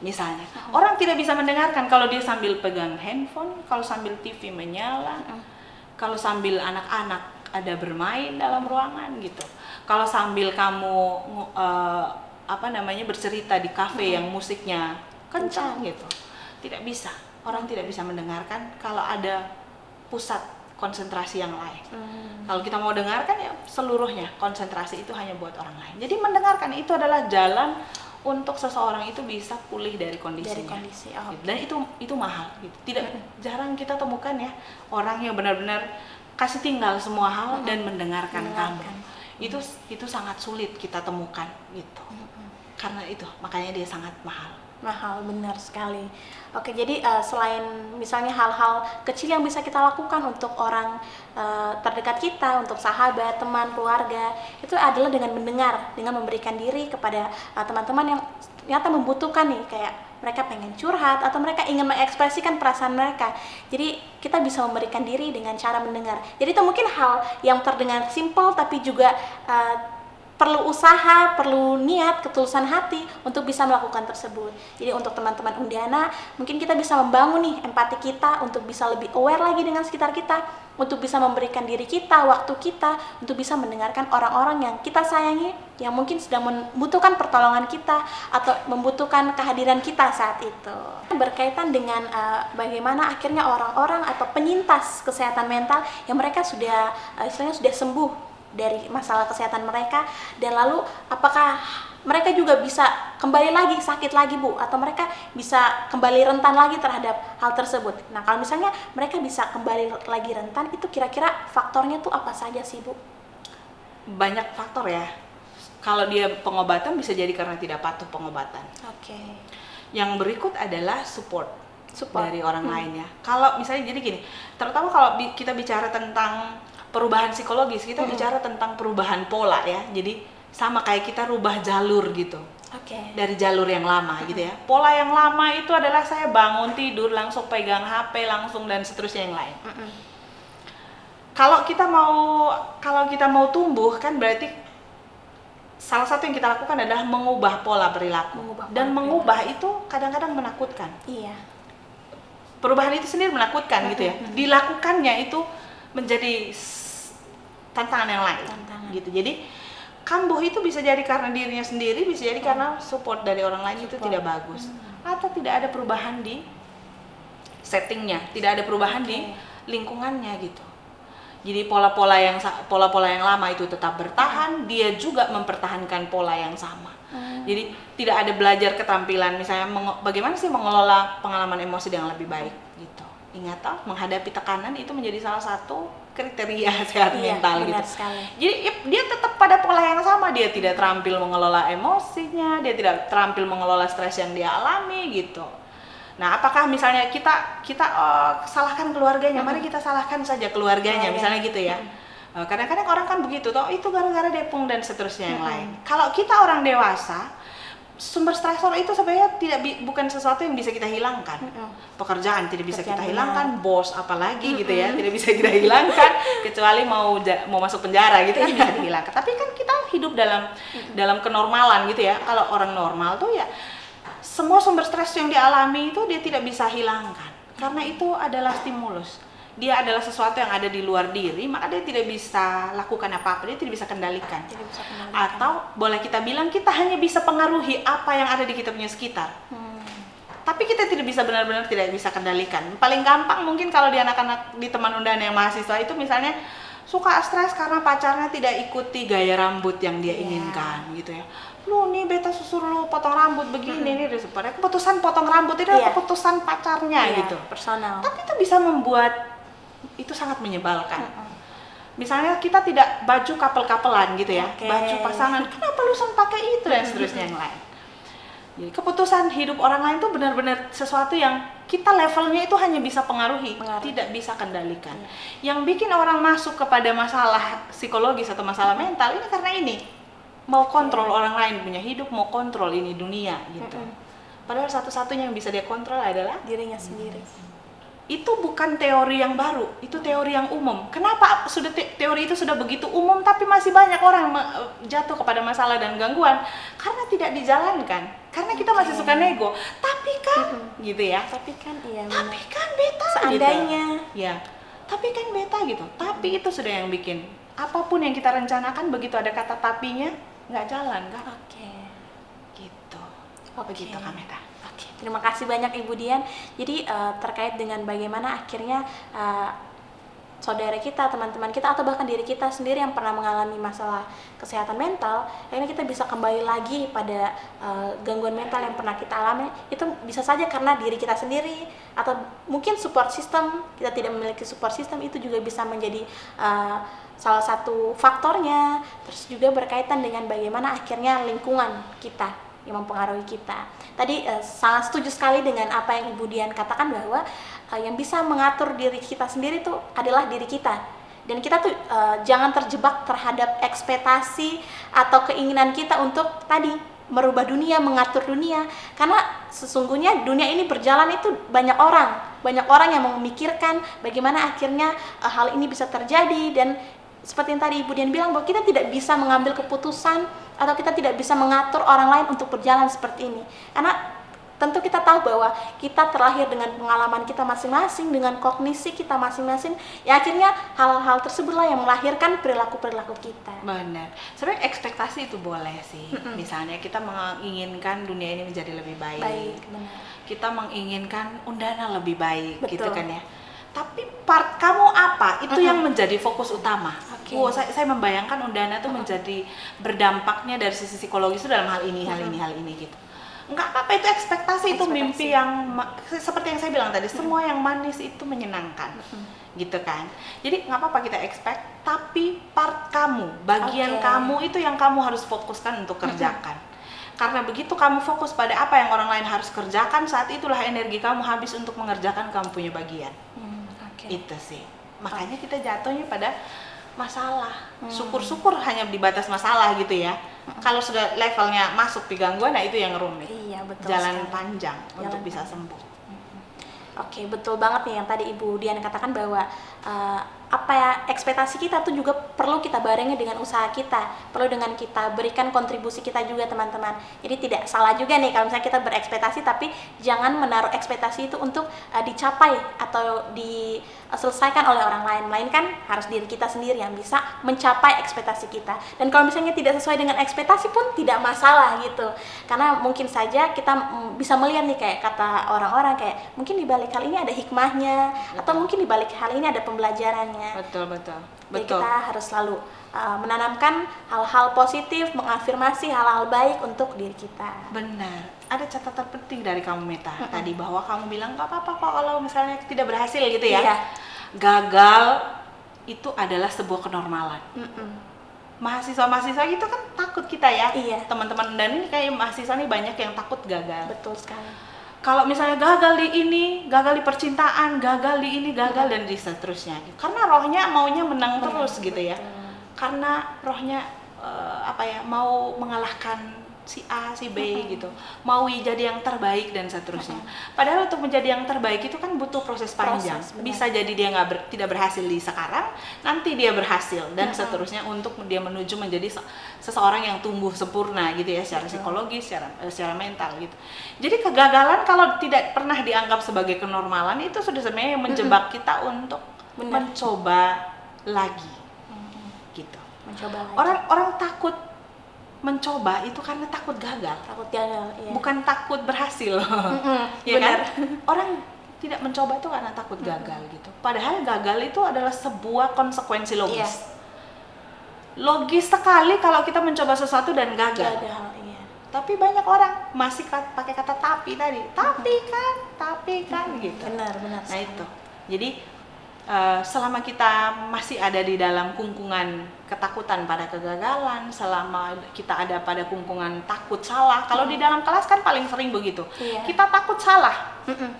S1: Misalnya, orang tidak bisa mendengarkan kalau dia sambil pegang handphone, kalau sambil TV menyala, kalau sambil anak-anak ada bermain dalam ruangan gitu. Kalau sambil kamu eh, apa namanya bercerita di kafe yang musiknya kencang gitu tidak bisa orang tidak bisa mendengarkan kalau ada pusat konsentrasi yang lain
S2: Hmm.
S1: kalau kita mau dengarkan ya seluruhnya konsentrasi itu hanya buat orang lain jadi mendengarkan itu adalah jalan untuk seseorang itu bisa pulih dari kondisinya
S2: Dari kondisi. Oh,
S1: Gitu. dan itu itu mahal gitu tidak jarang kita temukan ya orang yang benar-benar kasih tinggal semua hal dan mendengarkan,
S2: Mendengarkan.
S1: kamu. Itu itu sangat sulit kita temukan gitu. Karena itu makanya dia sangat mahal
S2: mahal benar sekali. Oke, jadi eh, selain misalnya hal-hal kecil yang bisa kita lakukan untuk orang eh, terdekat kita, untuk sahabat, teman, keluarga, itu adalah dengan mendengar, dengan memberikan diri kepada eh, teman-teman yang ternyata membutuhkan nih, kayak mereka pengen curhat atau mereka ingin mengekspresikan perasaan mereka. Jadi kita bisa memberikan diri dengan cara mendengar. Jadi itu mungkin hal yang terdengar simpel tapi juga eh, perlu usaha, perlu niat, ketulusan hati untuk bisa melakukan tersebut. Jadi untuk teman-teman Undana, mungkin kita bisa membangun nih empati kita untuk bisa lebih aware lagi dengan sekitar kita, untuk bisa memberikan diri kita, waktu kita, untuk bisa mendengarkan orang-orang yang kita sayangi, yang mungkin sedang membutuhkan pertolongan kita atau membutuhkan kehadiran kita saat itu. Berkaitan dengan eh, bagaimana akhirnya orang-orang atau penyintas kesehatan mental yang mereka sudah eh, istilahnya sudah sembuh dari masalah kesehatan mereka dan lalu apakah mereka juga bisa kembali lagi sakit lagi bu? Atau mereka bisa kembali rentan lagi terhadap hal tersebut? Nah kalau misalnya mereka bisa kembali lagi rentan itu kira-kira faktornya tuh apa saja sih bu?
S1: Banyak faktor ya. Kalau dia pengobatan bisa jadi karena tidak patuh pengobatan.
S2: Oke.
S1: Yang berikut adalah support
S2: Support.
S1: dari orang lain ya. Kalau misalnya jadi gini, terutama kalau kita bicara tentang perubahan psikologis, kita bicara tentang perubahan pola ya. Jadi sama kayak kita rubah jalur gitu
S2: oke
S1: dari jalur yang lama gitu ya. Pola yang lama itu adalah saya bangun tidur langsung pegang HP langsung dan seterusnya yang lain.
S2: Mm-mm.
S1: Kalau kita mau kalau kita mau tumbuh kan berarti salah satu yang kita lakukan adalah mengubah pola perilaku
S2: Mengubah pola
S1: dan mengubah itu kadang-kadang menakutkan.
S2: iya
S1: perubahan itu sendiri menakutkan gitu ya. Dilakukannya itu menjadi tantangan yang lain
S2: Tantangan.
S1: gitu. Jadi kambuh itu bisa jadi karena dirinya sendiri, bisa jadi karena support dari orang lain itu
S2: Support.
S1: tidak bagus atau tidak ada perubahan di settingnya, tidak ada perubahan di lingkungannya gitu. Jadi pola-pola yang pola-pola yang lama itu tetap bertahan, dia juga mempertahankan pola yang sama. Jadi tidak ada belajar keterampilan misalnya bagaimana sih mengelola pengalaman emosi dengan lebih baik gitu. Ingat toh, menghadapi tekanan itu menjadi salah satu kriteria sehat
S2: Iya,
S1: mental
S2: benar
S1: gitu.
S2: sekali.
S1: Jadi dia tetap pada pola yang sama, dia tidak terampil mengelola emosinya, dia tidak terampil mengelola stres yang dia alami gitu. Nah, apakah misalnya kita kita eh, salahkan keluarganya? Mari kita salahkan saja keluarganya,
S2: Keluarga.
S1: misalnya gitu ya. Eh, Kadang-kadang orang kan begitu, toh itu gara-gara depung dan seterusnya yang lain. Kalau kita orang dewasa, sumber stresor itu sebenarnya tidak bukan sesuatu yang bisa kita hilangkan. Pekerjaan tidak bisa kita hilangkan, bos apalagi gitu ya, tidak bisa kita hilangkan kecuali mau mau masuk penjara gitu kan bisa dihilangkan. Tapi kan kita hidup dalam dalam kenormalan gitu ya. Kalau orang normal tuh ya semua sumber stres yang dialami itu dia tidak bisa hilangkan karena itu adalah stimulus dia adalah sesuatu yang ada di luar diri maka dia tidak bisa lakukan apa-apa dia tidak bisa kendalikan
S2: Tidak bisa kendalikan.
S1: atau boleh kita bilang kita hanya bisa pengaruhi apa yang ada di kita punya sekitar
S2: Hmm.
S1: tapi kita tidak bisa benar-benar tidak bisa kendalikan paling gampang mungkin kalau di anak-anak di teman undangan yang mahasiswa itu misalnya suka stres karena pacarnya tidak ikuti gaya rambut yang dia
S2: Iya.
S1: inginkan gitu ya lu nih beta susur lu potong rambut begini nih sebenarnya keputusan potong rambut itu adalah
S2: Iya.
S1: keputusan pacarnya
S2: Iya,
S1: gitu
S2: personal
S1: tapi itu bisa membuat itu sangat menyebalkan misalnya kita tidak baju couple-couplean gitu ya
S2: Oke.
S1: baju pasangan kenapa lu sama pakai itu dan seterusnya yang lain jadi keputusan hidup orang lain itu benar-benar sesuatu yang kita levelnya itu hanya bisa pengaruhi,
S2: Pengaruh.
S1: tidak bisa kendalikan.
S2: Iya.
S1: Yang bikin orang masuk kepada masalah psikologis atau masalah mental ini karena ini mau kontrol orang lain punya hidup, mau kontrol ini dunia gitu.
S2: Mm-mm.
S1: Padahal satu-satunya yang bisa dia kontrol adalah
S2: dirinya sendiri
S1: itu bukan teori yang baru, itu teori yang umum. Kenapa sudah te- teori itu sudah begitu umum tapi masih banyak orang jatuh kepada masalah dan gangguan? Karena tidak dijalankan. Karena kita masih suka nego. Tapi kan gitu ya.
S2: tapi kan iya
S1: Tapi kan beta
S2: seandainya
S1: gitu. Ya. Tapi kan beta gitu. Tapi itu sudah yang bikin apa pun yang kita rencanakan begitu ada kata tapinya nggak jalan kan?
S2: oke
S1: Gitu.
S2: Oke.
S1: Begitu Kameta.
S2: Oke, terima kasih banyak Ibu Dian. Jadi uh, terkait dengan bagaimana akhirnya uh, saudara kita, teman-teman kita, atau bahkan diri kita sendiri yang pernah mengalami masalah kesehatan mental, akhirnya kita bisa kembali lagi pada uh, gangguan mental yang pernah kita alami. Itu bisa saja karena diri kita sendiri, atau mungkin support system kita tidak memiliki support system itu juga bisa menjadi uh, salah satu faktornya. Terus juga berkaitan dengan bagaimana akhirnya lingkungan kita yang mempengaruhi kita. Tadi uh, sangat setuju sekali dengan apa yang Ibu Dian katakan bahwa uh, yang bisa mengatur diri kita sendiri itu adalah diri kita. Dan kita tuh uh, jangan terjebak terhadap ekspektasi atau keinginan kita untuk tadi merubah dunia, mengatur dunia. Karena sesungguhnya dunia ini berjalan itu banyak orang, banyak orang yang memikirkan bagaimana akhirnya uh, hal ini bisa terjadi. Dan seperti yang tadi Ibu Dian bilang bahwa kita tidak bisa mengambil keputusan atau kita tidak bisa mengatur orang lain untuk berjalan seperti ini karena tentu kita tahu bahwa kita terlahir dengan pengalaman kita masing-masing, dengan kognisi kita masing-masing, ya akhirnya hal-hal tersebutlah yang melahirkan perilaku-perilaku kita.
S1: Benar. Sebenarnya ekspektasi itu boleh sih. Mm -mm. Misalnya kita menginginkan dunia ini menjadi lebih baik.
S2: Baik, benar.
S1: Kita menginginkan undana lebih baik, gitu Betul. gitu kan ya. Tapi part kamu apa? Itu mm -hmm. yang menjadi fokus utama. Okay. Wow, saya, saya membayangkan undana itu -hmm. menjadi berdampaknya dari sisi psikologis itu dalam hal ini, hal ini, hal ini gitu nggak apa-apa itu ekspektasi, ekspektasi itu mimpi yang seperti yang saya bilang tadi semua yang manis itu menyenangkan hmm. gitu kan jadi nggak apa-apa kita expect tapi part kamu bagian okay. kamu itu yang kamu harus fokuskan untuk kerjakan karena begitu kamu fokus pada apa yang orang lain harus kerjakan saat itulah energi kamu habis untuk mengerjakan kamu punya bagian hmm, okay. itu sih makanya kita jatuhnya pada masalah. Hmm. Syukur-syukur hanya di batas masalah gitu ya. Hmm. Kalau sudah levelnya masuk di gangguan, nah itu yang rumit.
S2: Iya betul.
S1: Jalan sekali. panjang Jalan untuk bisa sembuh.
S2: Hmm. Oke betul banget nih yang tadi Ibu Dian katakan bahwa uh, apa ya ekspektasi kita tuh juga perlu kita barengi dengan usaha kita perlu dengan kita berikan kontribusi kita juga teman-teman jadi tidak salah juga nih kalau misalnya kita berekspektasi tapi jangan menaruh ekspektasi itu untuk uh, dicapai atau diselesaikan oleh orang lain. Melainkan harus diri kita sendiri yang bisa mencapai ekspektasi kita. Dan kalau misalnya tidak sesuai dengan ekspektasi pun tidak masalah gitu. Karena mungkin saja kita bisa melihat nih kayak kata orang-orang kayak mungkin di balik hal ini ada hikmahnya betul. atau mungkin di balik hal ini ada pembelajarannya.
S1: Betul betul.
S2: Jadi kita harus selalu uh, menanamkan hal-hal positif mengafirmasi hal-hal baik untuk diri kita.
S1: Benar ada catatan penting dari kamu Meta mm -hmm. tadi bahwa kamu bilang nggak apa-apa kok kalau misalnya tidak berhasil gitu ya iya. gagal itu adalah sebuah kenormalan mm -mm mahasiswa-mahasiswa gitu kan takut kita ya
S2: iya.
S1: teman-teman dan ini kayak mahasiswa nih banyak yang takut gagal
S2: betul sekali
S1: kalau misalnya gagal di ini, gagal di percintaan, gagal di ini, gagal dan di seterusnya. Karena rohnya maunya menang terus gitu ya. Karena rohnya uh, apa ya mau mengalahkan si A, si B uh-huh. gitu. Mau jadi yang terbaik dan seterusnya. Uh-huh. Padahal untuk menjadi yang terbaik itu kan butuh proses panjang. Proses, Bisa jadi dia nggak ber, tidak berhasil di sekarang, nanti dia berhasil dan uh-huh. seterusnya untuk dia menuju menjadi seseorang yang tumbuh sempurna gitu ya secara psikologis, secara eh, secara mental gitu. Jadi kegagalan kalau tidak pernah dianggap sebagai kenormalan itu sudah sebenarnya menjebak uh-huh. kita untuk Benar. mencoba lagi. Gitu.
S2: Mencoba lagi.
S1: Orang orang takut mencoba itu karena takut gagal
S2: takut gagal iya.
S1: bukan takut berhasil mm-hmm, ya benar. kan orang tidak mencoba itu karena takut gagal mm-hmm. gitu padahal gagal itu adalah sebuah konsekuensi logis yeah. logis sekali kalau kita mencoba sesuatu dan gagal, gagal iya. tapi banyak orang masih pakai kata tapi tadi tapi kan tapi kan mm-hmm. gitu
S2: benar benar
S1: nah itu jadi uh, selama kita masih ada di dalam kungkungan ketakutan pada kegagalan, selama kita ada pada kungkungan takut salah, kalau di dalam kelas kan paling sering begitu, iya. kita takut salah, Mm-mm.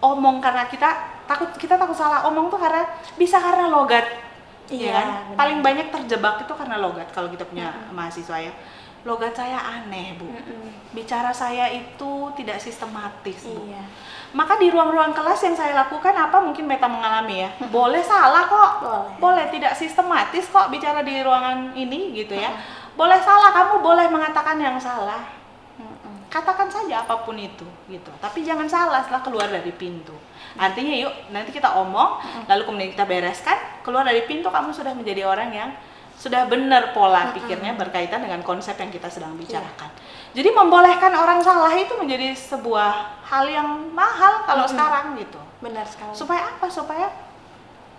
S1: omong karena kita takut kita takut salah, omong tuh karena bisa karena logat, iya, ya kan? paling banyak terjebak itu karena logat kalau kita punya Mm-mm. mahasiswa ya logat saya aneh bu. Mm-mm. bicara saya itu tidak sistematis bu. Iya. maka di ruang-ruang kelas yang saya lakukan apa mungkin meta mengalami ya? Boleh salah kok. Boleh. boleh tidak sistematis kok bicara di ruangan ini gitu ya. Boleh salah kamu boleh mengatakan yang salah. Katakan saja apa pun itu gitu. Tapi jangan salah setelah keluar dari pintu. Artinya yuk nanti kita omong lalu kemudian kita bereskan keluar dari pintu kamu sudah menjadi orang yang sudah benar pola pikirnya berkaitan dengan konsep yang kita sedang bicarakan. Jadi membolehkan orang salah itu menjadi sebuah hal yang mahal kalau
S2: Mm-mm.
S1: sekarang gitu.
S2: benar sekali
S1: Supaya apa? Supaya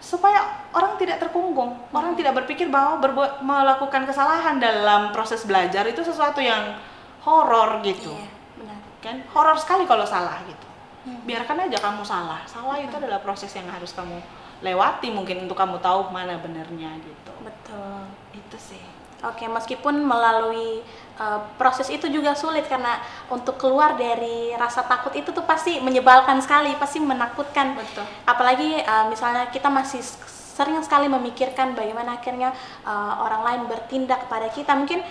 S1: supaya orang tidak terkungkung, orang tidak berpikir bahwa berbuat melakukan kesalahan dalam proses belajar itu sesuatu yang horor gitu.
S2: iya benar
S1: Kan horor sekali kalau salah gitu.
S2: Hmm.
S1: Biarkan aja kamu salah. Salah itu adalah proses yang harus kamu lewati mungkin untuk kamu tahu mana benernya gitu.
S2: betul
S1: Itu sih.
S2: Oke, meskipun melalui uh, proses itu juga sulit karena untuk keluar dari rasa takut itu tuh pasti menyebalkan sekali, pasti menakutkan.
S1: Betul.
S2: Apalagi uh, misalnya kita masih sering sekali memikirkan bagaimana akhirnya uh, orang lain bertindak kepada kita. Mungkin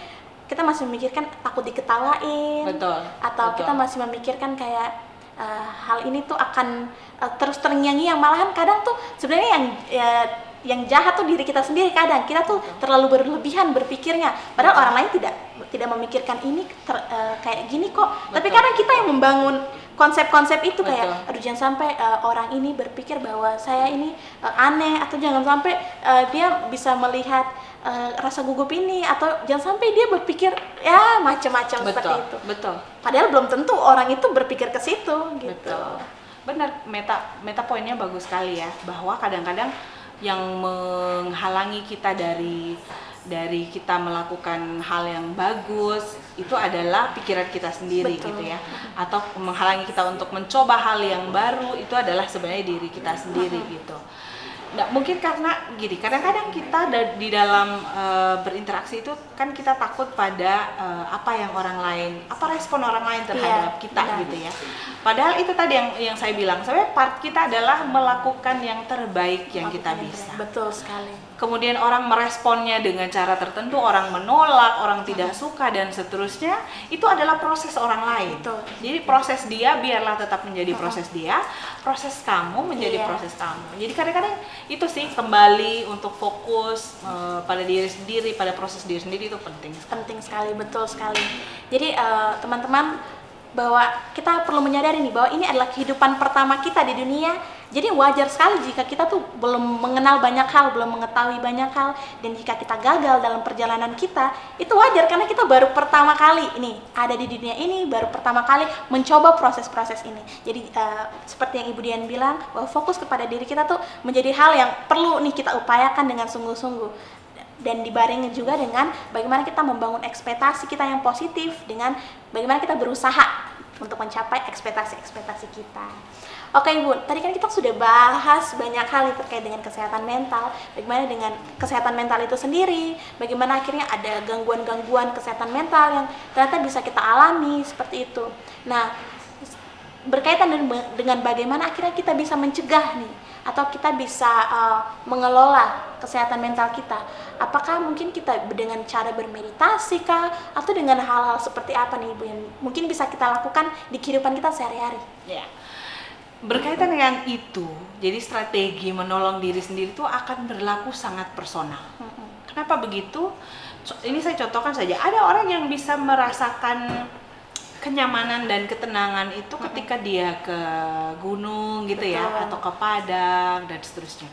S2: kita masih memikirkan takut diketawain
S1: Betul.
S2: atau
S1: betul.
S2: kita masih memikirkan kayak uh, hal ini tuh akan uh, terus terngiang-ngiang malahan kadang tuh sebenarnya yang ya, yang jahat tuh diri kita sendiri kadang kita tuh terlalu berlebihan berpikirnya padahal
S1: Betul.
S2: orang lain tidak tidak memikirkan ini ter- uh, kayak gini kok tapi
S1: Betul.
S2: kadang kita yang membangun konsep-konsep itu kayak
S1: Betul.
S2: aduh jangan sampai uh, orang ini berpikir bahwa saya ini uh, aneh atau jangan sampai uh, dia bisa melihat uh, rasa gugup ini atau jangan sampai dia berpikir ya macam-macam seperti itu
S1: Betul.
S2: Padahal belum tentu orang itu berpikir ke situ gitu.
S1: Betul. Benar, meta meta poinnya bagus sekali ya, bahwa kadang-kadang yang menghalangi kita dari dari kita melakukan hal yang bagus itu adalah pikiran kita sendiri
S2: Betul.
S1: gitu ya atau menghalangi kita untuk mencoba hal yang baru itu adalah sebenarnya diri kita sendiri gitu Nah, mungkin karena gini, kadang-kadang kita da- di dalam eh, berinteraksi itu kan kita takut pada eh, apa yang orang lain, apa respon orang lain terhadap kita
S2: benar.
S1: gitu ya. Padahal itu tadi yang yang saya bilang, sebenarnya part kita adalah melakukan yang terbaik yang kita bisa.
S2: Betul sekali.
S1: Kemudian orang meresponnya dengan cara tertentu, orang menolak, orang tidak suka dan seterusnya, itu adalah proses orang lain.
S2: Betul.
S1: Jadi proses dia biarlah tetap menjadi proses dia, proses kamu menjadi
S2: Iya.
S1: proses kamu. Jadi kadang-kadang itu sih kembali untuk fokus eh, pada diri sendiri, pada proses diri sendiri itu penting.
S2: Penting sekali, betul sekali. Jadi eh, teman-teman bahwa kita perlu menyadari nih bahwa ini adalah kehidupan pertama kita di dunia. Jadi wajar sekali jika kita tuh belum mengenal banyak hal, belum mengetahui banyak hal dan jika kita gagal dalam perjalanan kita, itu wajar karena kita baru pertama kali ini ada di dunia ini, baru pertama kali mencoba proses-proses ini. Jadi eh, seperti yang Ibu Dian bilang bahwa fokus kepada diri kita tuh menjadi hal yang perlu nih kita upayakan dengan sungguh-sungguh dan dibarengi juga dengan bagaimana kita membangun ekspektasi kita yang positif dengan bagaimana kita berusaha untuk mencapai ekspektasi-ekspektasi kita. Oke Ibu, tadi kan kita sudah bahas banyak hal nih terkait dengan kesehatan mental, bagaimana dengan kesehatan mental itu sendiri, bagaimana akhirnya ada gangguan-gangguan kesehatan mental yang ternyata bisa kita alami? Seperti itu. Nah, berkaitan dengan, bagaimana akhirnya kita bisa mencegah nih? Atau kita bisa uh, mengelola kesehatan mental kita? Apakah mungkin kita dengan cara bermeditasi kah? Atau dengan hal-hal seperti apa nih ibu yang mungkin bisa kita lakukan di kehidupan kita sehari-hari?
S1: Ya. Berkaitan dengan itu, jadi strategi menolong diri sendiri itu akan berlaku sangat personal. Kenapa begitu? Ini saya contohkan saja. Ada orang yang bisa merasakan kenyamanan dan ketenangan itu ketika dia ke gunung gitu ya atau ke padang dan seterusnya.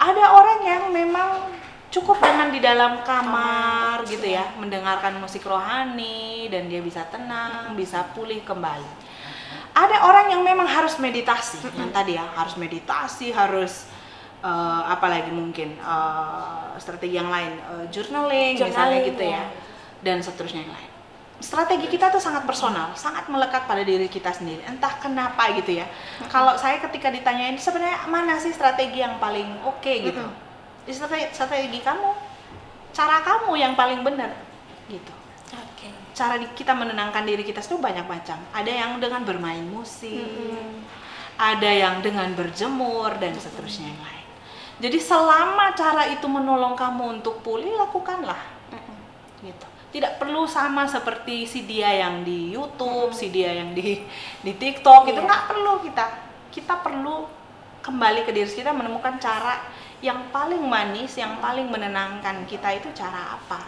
S1: Ada orang yang memang cukup dengan di dalam kamar gitu ya, mendengarkan musik rohani dan dia bisa tenang, bisa pulih kembali. Ada orang yang memang harus meditasi, yang tadi ya harus meditasi, harus eh, apa lagi mungkin eh, strategi yang lain, eh, journaling, misalnya
S2: Journaling,
S1: gitu
S2: ya.
S1: ya, dan seterusnya yang lain. Strategi kita tuh sangat personal, sangat melekat pada diri kita sendiri. Entah kenapa gitu ya. Kalau saya ketika ditanyain sebenarnya mana sih strategi yang paling oke gitu,
S2: Mm-mm.
S1: Di strategi, strategi kamu, cara kamu yang paling benar gitu cara di- kita menenangkan diri kita itu banyak macam. Ada yang dengan bermain musik, ada yang dengan berjemur dan seterusnya yang lain. Jadi selama cara itu menolong kamu untuk pulih, lakukanlah gitu. Tidak perlu sama seperti si dia yang di YouTube, si dia yang di di TikTok itu
S2: Iya.
S1: nggak perlu kita. Kita perlu kembali ke diri kita menemukan cara yang paling manis, yang paling menenangkan kita itu cara apa.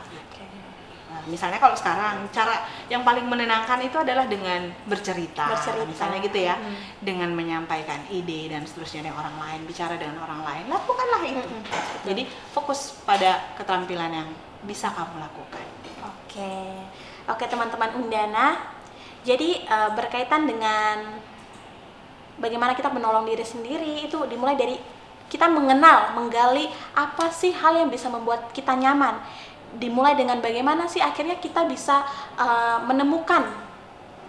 S1: Misalnya kalau sekarang cara yang paling menenangkan itu adalah dengan bercerita,
S2: Bercerita.
S1: misalnya gitu ya,
S2: Hmm.
S1: dengan menyampaikan ide dan seterusnya dengan orang lain, bicara dengan orang lain, lakukanlah itu.
S2: Mm-mm.
S1: Jadi fokus pada keterampilan yang bisa kamu lakukan.
S2: Oke, oke teman-teman Undana. Jadi eh, berkaitan dengan bagaimana kita menolong diri sendiri itu dimulai dari kita mengenal, menggali apa sih hal yang bisa membuat kita nyaman. Dimulai dengan bagaimana sih akhirnya kita bisa eh, menemukan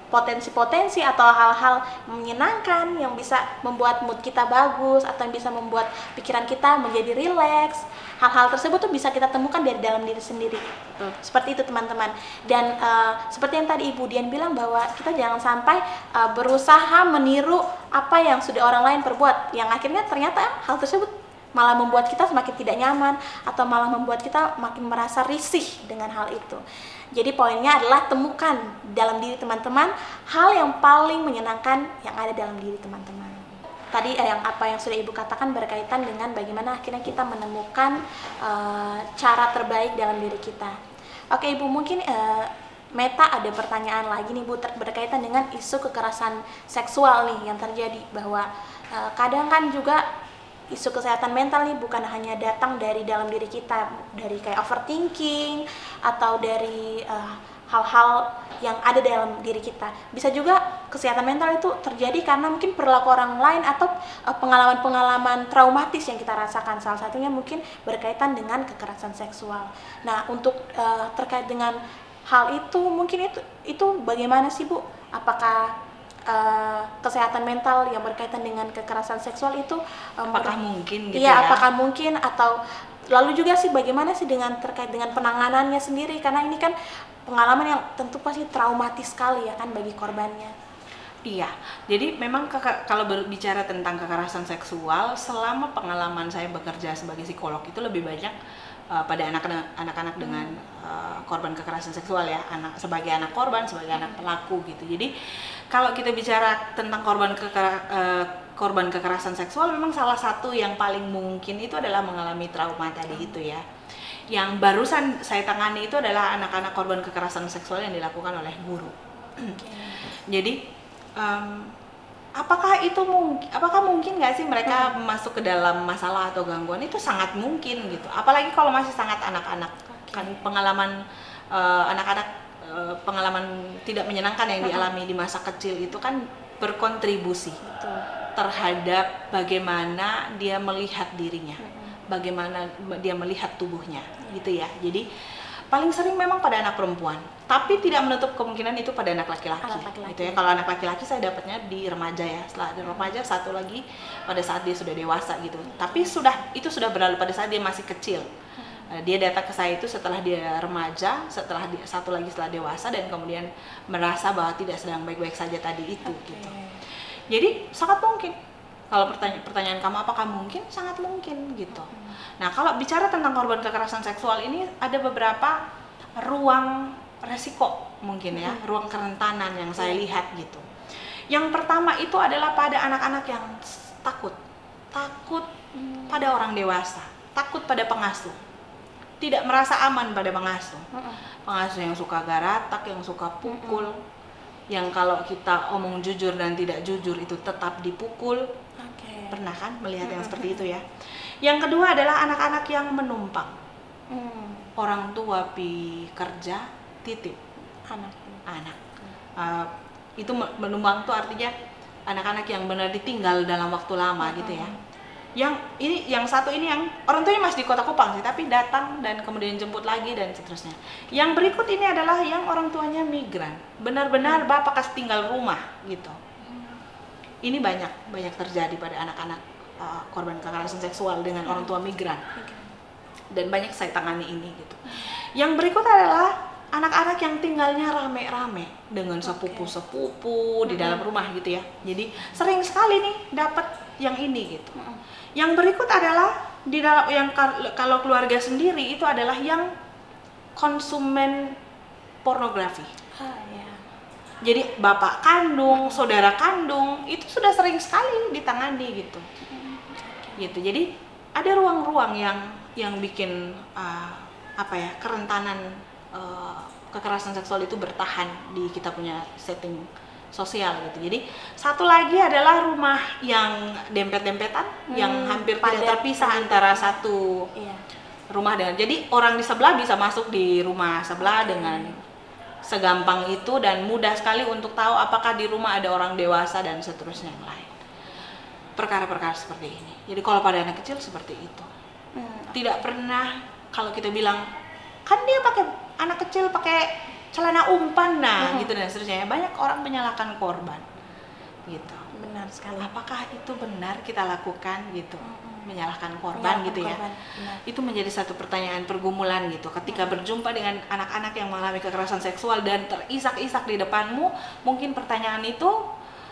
S2: potensi-potensi atau hal-hal menyenangkan yang bisa membuat mood kita bagus atau yang bisa membuat pikiran kita menjadi rileks. Hal-hal tersebut tuh bisa kita temukan dari dalam diri sendiri.
S1: Betul.
S2: Seperti itu teman-teman. Dan eh, seperti yang tadi Ibu Dian bilang bahwa kita jangan sampai eh, berusaha meniru apa yang sudah orang lain perbuat, yang akhirnya ternyata hal tersebut malah membuat kita semakin tidak nyaman atau malah membuat kita makin merasa risih dengan hal itu. Jadi poinnya adalah temukan dalam diri teman-teman hal yang paling menyenangkan yang ada dalam diri teman-teman. Tadi eh, yang apa yang sudah Ibu katakan berkaitan dengan bagaimana akhirnya kita menemukan eh, cara terbaik dalam diri kita. Oke Ibu, mungkin eh, Meta ada pertanyaan lagi nih Bu berkaitan dengan isu kekerasan seksual nih yang terjadi bahwa eh, kadang kan juga isu kesehatan mental nih bukan hanya datang dari dalam diri kita dari kayak overthinking atau dari eh, hal-hal yang ada dalam diri kita. Bisa juga kesehatan mental itu terjadi karena mungkin perilaku orang lain atau eh, pengalaman-pengalaman traumatis yang kita rasakan. Salah satunya mungkin berkaitan dengan kekerasan seksual. Nah untuk eh, terkait dengan hal itu mungkin itu itu bagaimana sih bu? Apakah eh, kesehatan mental yang berkaitan dengan kekerasan seksual itu eh,
S1: Apakah mungkin gitu
S2: Iya,
S1: ya?
S2: apakah mungkin atau lalu juga sih bagaimana sih dengan terkait dengan penanganannya sendiri karena ini kan pengalaman yang tentu pasti traumatis sekali ya kan bagi korbannya.
S1: Iya, jadi memang kalau berbicara tentang kekerasan seksual, selama pengalaman saya bekerja sebagai psikolog itu lebih banyak uh, pada anak-anak anak-anak dengan uh, korban kekerasan seksual ya, anak sebagai anak korban, sebagai anak pelaku gitu. Jadi kalau kita bicara tentang korban kekera- uh, korban kekerasan seksual, memang salah satu yang paling mungkin itu adalah mengalami trauma tadi itu ya. Yang barusan saya tangani itu adalah anak-anak korban kekerasan seksual yang dilakukan oleh guru. Jadi em, apakah itu mungkin apakah mungkin nggak sih mereka masuk ke dalam masalah atau gangguan itu sangat mungkin gitu. Apalagi kalau masih sangat anak-anak. Kan pengalaman eh, anak-anak eh, pengalaman tidak menyenangkan yang dialami di masa kecil itu kan berkontribusi
S2: Betul.
S1: terhadap bagaimana dia melihat dirinya bagaimana dia melihat tubuhnya gitu ya. Jadi paling sering memang pada anak perempuan tapi tidak menutup kemungkinan itu pada anak laki-laki gitu ya. Kalau anak laki-laki saya dapatnya di remaja ya. Setelah di remaja satu lagi pada saat dia sudah dewasa gitu. Tapi sudah itu sudah berlalu pada saat dia masih kecil. Eh, dia datang ke saya itu setelah dia remaja setelah dia satu lagi setelah dewasa dan kemudian merasa bahwa tidak sedang baik-baik saja tadi itu gitu. Jadi sangat mungkin. Kalau pertanyaan pertanyaan kamu apakah mungkin? Sangat mungkin gitu. Nah kalau bicara tentang korban kekerasan seksual ini ada beberapa ruang resiko mungkin ya, ruang kerentanan yang saya lihat gitu. Yang pertama itu adalah pada anak-anak yang takut, takut pada orang dewasa, takut pada pengasuh, tidak merasa aman pada pengasuh. Pengasuh yang suka garatak, yang suka pukul, yang kalau kita omong jujur dan tidak jujur itu tetap dipukul.
S2: Oke.
S1: Pernah kan melihat yang seperti itu ya? Yang kedua adalah anak-anak yang menumpang.
S2: Hmm,
S1: Orang tua pi kerja titip
S2: anak.
S1: anak. Uh, itu me- menumpang tuh artinya anak-anak yang benar ditinggal dalam waktu lama gitu ya. Yang ini yang satu ini yang orang tuanya masih di kota Kupang sih, tapi datang dan kemudian jemput lagi dan seterusnya. Yang berikut ini adalah yang orang tuanya migran. Benar-benar bapak kasih tinggal rumah gitu. Ini banyak banyak terjadi pada anak-anak uh, korban kekerasan seksual dengan orang tua migran dan banyak saya tangani ini gitu. Yang berikut adalah anak-anak yang tinggalnya rame-rame dengan sepupu-sepupu di dalam rumah gitu ya. Jadi sering sekali nih dapat yang ini gitu. Yang berikut adalah di dalam yang kal- kalau keluarga sendiri itu adalah yang konsumen pornografi.
S2: Ah, ya.
S1: Jadi bapak kandung, saudara kandung itu sudah sering sekali ditangani gitu. Gitu. Jadi ada ruang-ruang yang yang bikin uh, apa ya kerentanan uh, kekerasan seksual itu bertahan di kita punya setting sosial gitu. Jadi satu lagi adalah rumah yang dempet-dempetan
S2: Hmm,
S1: yang hampir tidak
S2: padat,
S1: terpisah
S2: padat.
S1: antara satu
S2: Iya.
S1: rumah dengan jadi orang di sebelah bisa masuk di rumah sebelah dengan segampang itu dan mudah sekali untuk tahu apakah di rumah ada orang dewasa dan seterusnya yang lain perkara-perkara seperti ini jadi kalau pada anak kecil seperti itu
S2: Hmm,
S1: tidak pernah kalau kita bilang kan dia pakai anak kecil pakai celana umpan nah
S2: Mhm.
S1: gitu dan seterusnya banyak orang menyalahkan korban gitu
S2: benar sekali.
S1: apakah itu benar kita lakukan gitu
S2: Mhm.
S1: menyalahkan korban
S2: Menyalahkan
S1: gitu ya
S2: korban, benar.
S1: itu menjadi satu pertanyaan pergumulan gitu ketika berjumpa dengan anak-anak yang mengalami kekerasan seksual dan terisak-isak di depanmu mungkin pertanyaan itu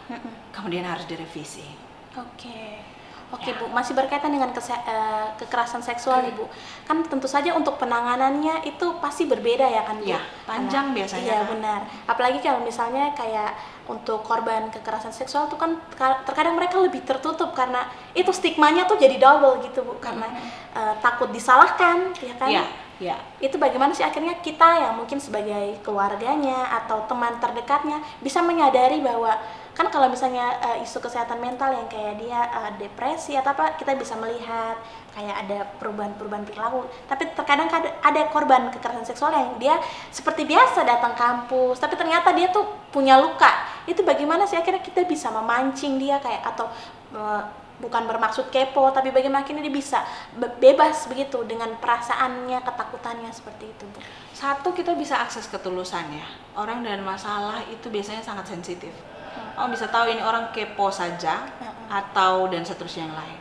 S2: Mm-mm.
S1: kemudian harus direvisi
S2: Oke. Oke
S1: Ya.
S2: Bu, masih berkaitan dengan kese- eh, kekerasan seksual nih Bu. Kan tentu saja untuk penanganannya itu pasti berbeda ya kan Bu?
S1: Iya, panjang
S2: Karena-
S1: biasanya
S2: Iya
S1: kan.
S2: benar. Apalagi kalau misalnya kayak untuk korban kekerasan seksual tuh kan ka- terkadang mereka lebih tertutup karena itu stigmanya tuh jadi double gitu Bu karena eh, takut disalahkan ya kan?
S1: Iya, iya.
S2: itu bagaimana sih akhirnya kita yang mungkin sebagai keluarganya atau teman terdekatnya bisa menyadari bahwa kan kalau misalnya eh, isu kesehatan mental yang kayak dia eh, depresi atau apa kita bisa melihat kayak ada perubahan-perubahan perilaku tapi terkadang ada, korban kekerasan seksual yang dia seperti biasa datang kampus tapi ternyata dia tuh punya luka itu bagaimana sih akhirnya kita bisa memancing dia kayak atau eh, bukan bermaksud kepo tapi bagaimana akhirnya dia bisa be- bebas begitu dengan perasaannya ketakutannya seperti itu.
S1: Satu kita bisa akses ketulusan ya. Orang dan masalah itu biasanya sangat sensitif. Oh bisa tahu ini orang kepo saja atau dan seterusnya yang lain.